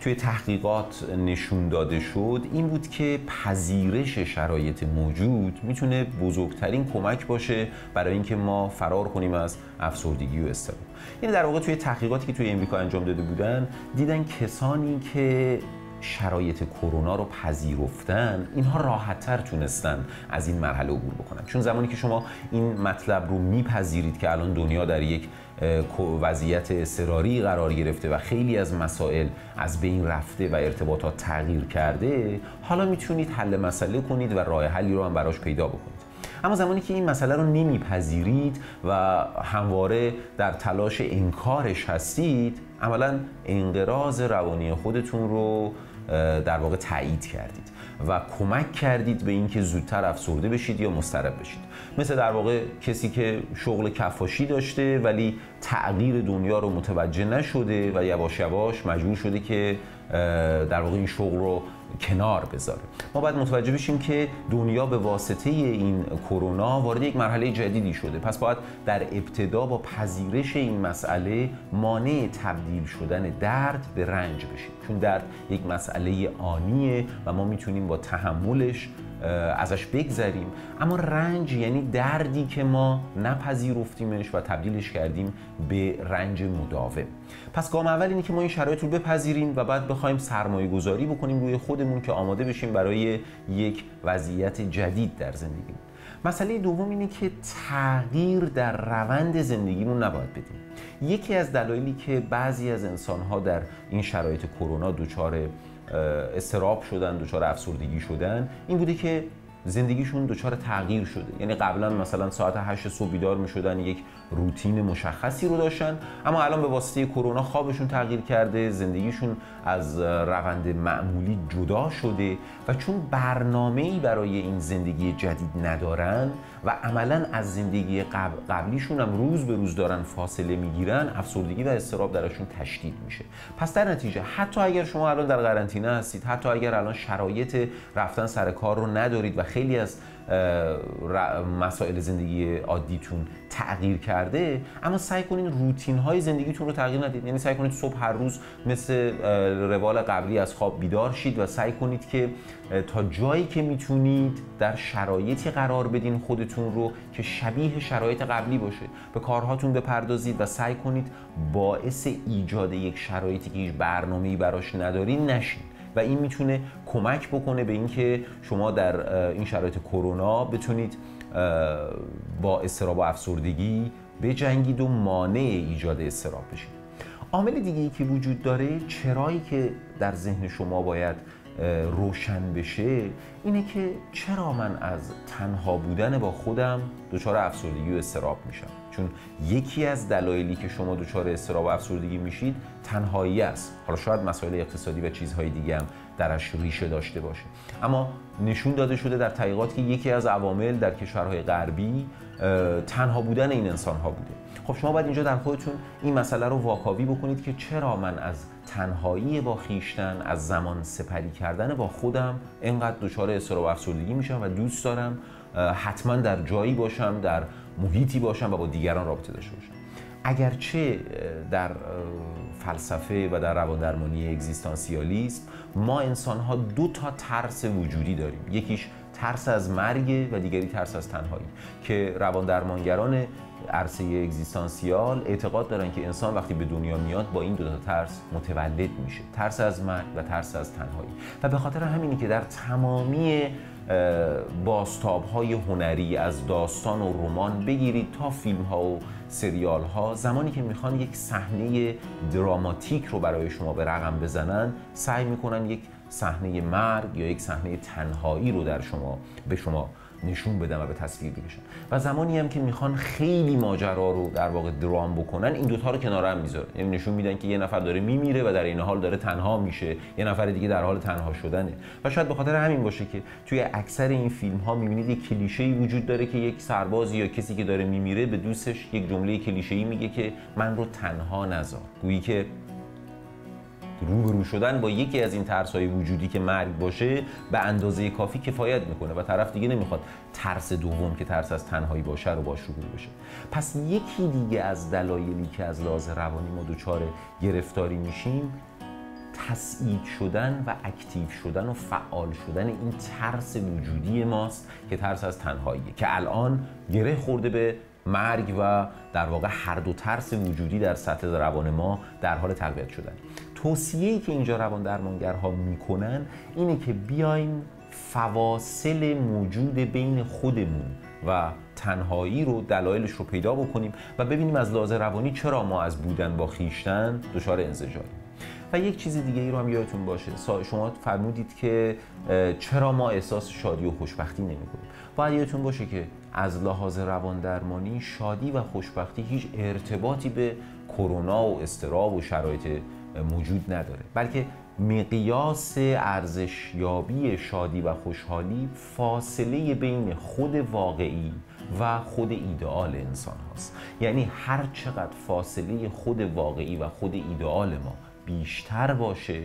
توی تحقیقات نشون داده شد این بود که پذیرش شرایط موجود می‌تونه بزرگترین کمک باشه برای اینکه ما فرار کنیم از افسردگی و اضطراب یعنی در واقع توی تحقیقاتی که توی امریکا انجام داده بودن دیدن کسانی که شرایط کرونا رو پذیرفتن اینها راحتتر تونستن از این مرحله عبور بکنن. چون زمانی که شما این مطلب رو میپذیرید که الان دنیا در یک وضعیت اضطراری قرار گرفته و خیلی از مسائل از بین رفته و ارتباطات تغییر کرده حالا می‌تونید حل مسئله کنید و راه حلی رو هم براش پیدا بکنید. اما زمانی که این مسئله رو نمیپذیرید و همواره در تلاش انکارش هستید عملا انقراض روانی خودتون رو در واقع تایید کردید و کمک کردید به اینکه زودتر افسرده بشید یا مضطرب بشید. مثل در واقع کسی که شغل کفاشی داشته ولی تغییر دنیا رو متوجه نشده و یواش یواش مجبور شده که در واقع این شغل رو کنار بذاره. ما باید متوجه بشیم که دنیا به واسطه این کرونا وارد یک مرحله جدیدی شده. پس باید در ابتدا با پذیرش این مسئله مانع تبدیل شدن درد به رنج بشیم. چون درد یک مسئله آنیه و ما می‌تونیم با تحملش ازش بگذریم. اما رنج یعنی دردی که ما نپذیرفتیمش و تبدیلش کردیم به رنج مداوم. پس گام اول اینه که ما این شرایط رو بپذیریم و بعد بخوایم سرمایه گذاری بکنیم روی خودمون که آماده بشیم برای یک وضعیت جدید در زندگیمون. مسئله دوم اینه که تغییر در روند زندگیمون نباید بدیم. یکی از دلایلی که بعضی از انسانها در این شرایط کرونا دچار استراب شدن دچار افسردگی شدن این بوده که زندگیشون دچار تغییر شده. یعنی قبلا مثلا ساعت 8 صبح بیدار می شدن یک روتین مشخصی رو داشتن. اما الان به واسطه کرونا خوابشون تغییر کرده زندگیشون از روند معمولی جدا شده و چون برنامه‌ای برای این زندگی جدید ندارن و عملا از زندگی قبل قبلیشون هم روز به روز دارن فاصله می‌گیرن افسردگی و استراب درشون تشدید میشه. پس در نتیجه حتی اگر شما الان در قرنطینه هستید حتی اگر الان شرایط رفتن سر کار رو ندارید و خیلی از مسائل زندگی عادیتون تغییر کرده اما سعی کنین روتین های زندگیتون رو تغییر ندید. یعنی سعی کنید صبح هر روز مثل روال قبلی از خواب بیدار شید و سعی کنید که تا جایی که می‌تونید در شرایطی قرار بدین خودتون رو که شبیه شرایط قبلی باشه به کارهاتون بپردازید و سعی کنید باعث ایجاد یک شرایطی که هیچ برنامه‌ای براش ندارین نشین. و این می‌تونه کمک بکنه به اینکه شما در این شرایط کرونا بتونید با استراب و افسردگی بجنگید و مانع ایجاد استراب بشید. عامل دیگه ای که وجود داره چرایی که در ذهن شما باید روشن بشه اینه که چرا من از تنها بودن با خودم دچار افسردگی و استراب میشم؟ چون یکی از دلایلی که شما دچار استراب و افسردگی میشید تنهایی است. حالا شاید مسائل اقتصادی و چیزهای دیگه هم درش ریشه داشته باشه. اما نشون داده شده در تحقیقات که یکی از عوامل در کشورهای غربی تنها بودن این انسان ها بوده. خب شما باید اینجا در خودتون این مسئله رو واکاوی بکنید که چرا من از تنهایی با خیشتن از زمان سپری کردن با خودم اینقدر دچار استراب و افسردگی میشم و دوست دارم حتما در جایی باشم در محیطی باشم و با دیگران رابطه داشته باشم اگرچه در فلسفه و در رواندرمانی اگزیستانسیالیسم ما انسان ها دو تا ترس وجودی داریم. یکیش ترس از مرگ و دیگری ترس از تنهایی. که رواندرمانگران عرصه اگزیستانسیال اعتقاد دارن که انسان وقتی به دنیا میاد با این دو تا ترس متولد میشه. ترس از مرگ و ترس از تنهایی. و به خاطر همینی که در تمامی باستاب های هنری از داستان و رمان بگیرید تا فیلم ها و سریال ها زمانی که می‌خوان یک صحنه دراماتیک رو برای شما به رقم بزنن سعی می‌کنن یک صحنه مرگ یا یک صحنه تنهایی رو در شما به شما نشون بدن و به تصویر بکشن. و زمانی هم که می‌خوان خیلی ماجرا رو در واقع درام بکنن این دوتا رو کنار هم می‌ذارن. یعنی نشون میدن که یه نفر داره میمیره و در این حال داره تنها میشه یه نفر دیگه در حال تنها شدنه. و شاید به خاطر همین باشه که توی اکثر این فیلم ها می‌بینید یک کلیشه وجود داره که یک سرباز یا کسی که داره میمیره به دوستش یک جمله کلیشه ای میگه که من رو تنها نذار گویی که روبرو شدن با یکی از این ترس های وجودی که مرگ باشه به اندازه کافی کفایت می‌کنه و طرف دیگه نمی‌خواد ترس دوم که ترس از تنهایی باشه رو باش روبرو بشه. پس یکی دیگه از دلایلی که از لحاظ روانی ما دچار گرفتاری میشیم تسعید شدن و اکتیو شدن و فعال شدن این ترس وجودی ماست که ترس از تنهاییه که الان گره خورده به مرگ و در واقع هر دو ترس وجودی در سطح روان ما در حال تقویت شدن. توصیه‌ای که اینجا روان درمانگرها می‌کنن اینه که بیایم فواصل موجود بین خودمون و تنهایی رو دلایلش رو پیدا بکنیم و ببینیم از لحاظ روانی چرا ما از بودن با خیشتن دچار انزجاریم و یک چیز دیگه ای رو هم یادتون باشه. شما فرمودید که چرا ما احساس شادی و خوشبختی نمی کنیم باید یادتون باشه که از لحاظ روان درمانی شادی و خوشبختی هیچ ارتباطی به کرونا و استراب و شرایط موجود نداره. بلکه مقیاس ارزش یابی شادی و خوشحالی فاصله بین خود واقعی و خود ایدئال انسان هاست. یعنی هر چقدر فاصله خود واقعی و خود ایدئال ما بیشتر باشه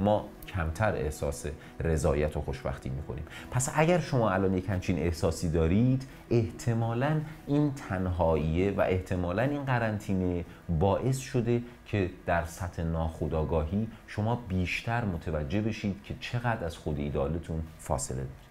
ما کمتر احساس رضایت و خوشبختی می‌کنیم. پس اگر شما الان یک همچین احساسی دارید احتمالا این تنهاییه و احتمالا این قرنطینه باعث شده که در سطح ناخودآگاهی شما بیشتر متوجه بشید که چقدر از خود ایدالتون فاصله دارید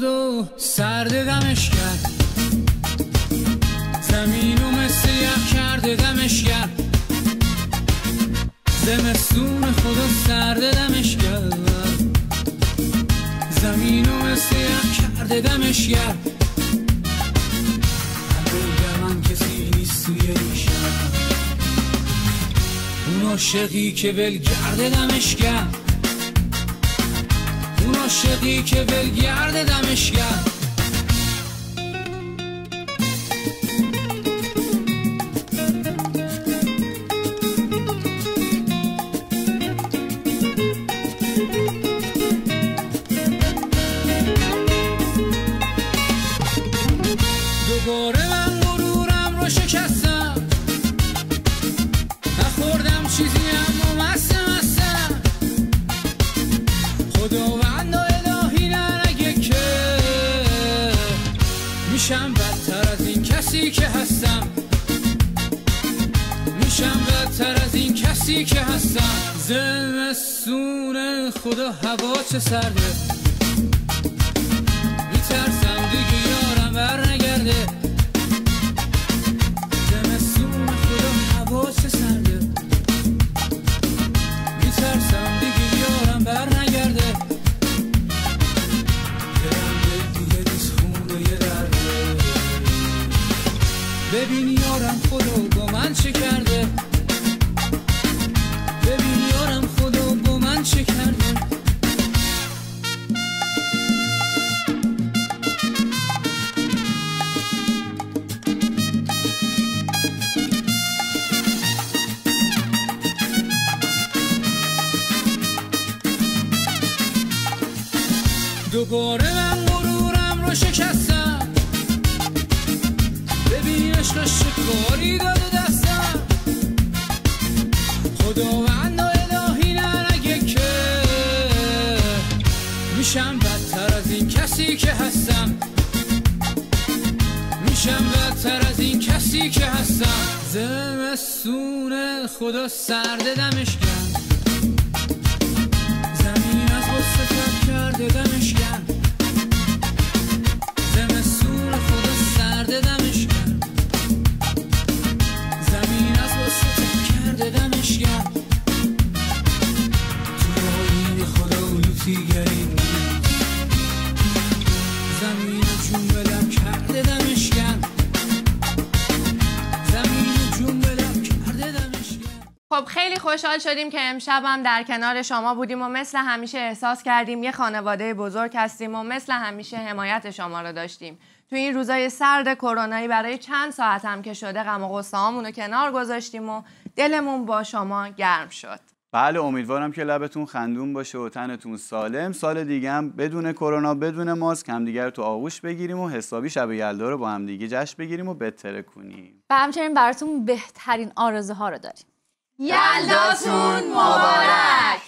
زمستون خدا سرد دمش کرد. زمین و مثل یخ کرده دمش کرد. زمستون خدا سرد دمش کرد. زمین و مثل یخ کرده دمش کرد. من عاشقی که ولگرد دمشکن اون عاشقی که ولگرد دمشکن دمش کرد زمین از غصه کرده دمش کرد خب خیلی خوشحال شدیم که امشب هم در کنار شما بودیم و مثل همیشه احساس کردیم یه خانواده بزرگ هستیم و مثل همیشه حمایت شما رو داشتیم. تو این روزای سرد کرونایی برای چند ساعت هم که شده غم و غصه رو کنار گذاشتیم و دلمون با شما گرم شد. بله امیدوارم که لبتون خندون باشه و تنتون سالم. سال دیگه هم بدون کرونا بدون ماسک همدیگه رو تو آغوش بگیریم و حسابی شب یلدا رو با همدیگه جشن بگیریم و بتره کنیم. و همچنین براتون بهترین آرزوها رو داریم. یلداتون مبارک!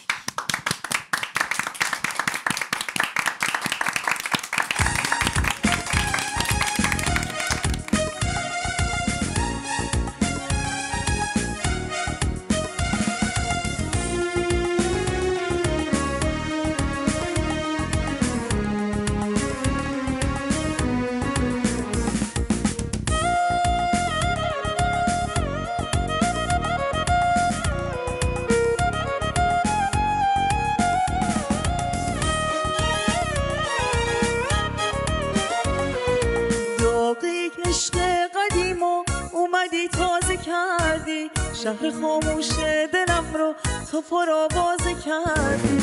تو پرآوازه کردی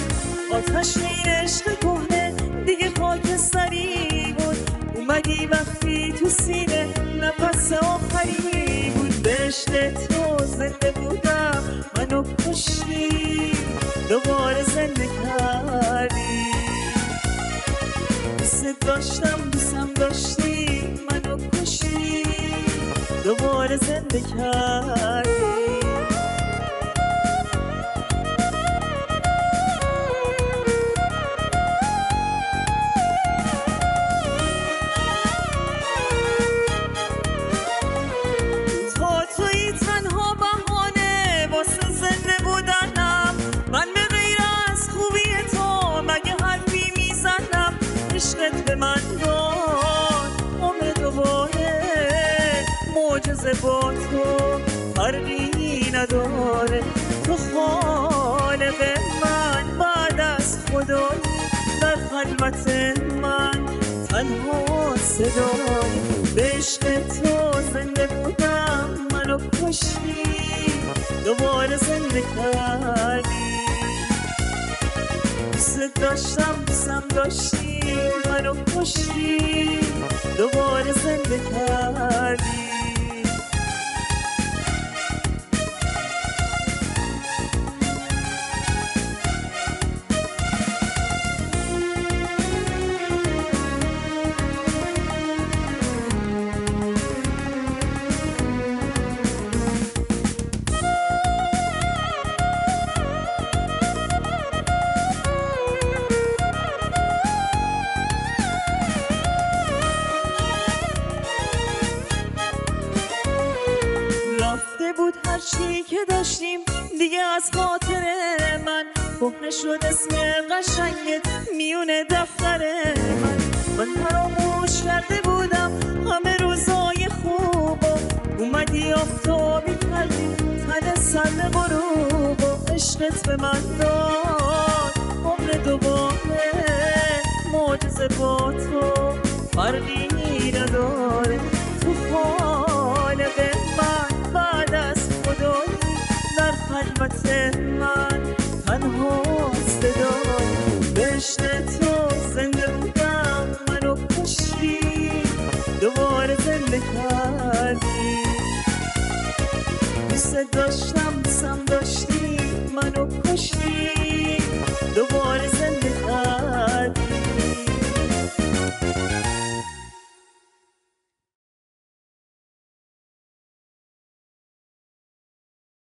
آتش این عشق کهنه دیگه خاکستری بود. اومدی وقتی تو سینه نفس آخری بود. عشق تو زنده بودم منو کشتی. دوباره زنده کردی. دوست داشتم دوستم داشتی منو کشتی. دوباره زنده کردی. صدای به عشق تو زنده بودم منو کشتی دوباره زنده کردی. دوست داشتم دوستم داشتی منو کشتی دوباره زنده کردی. man.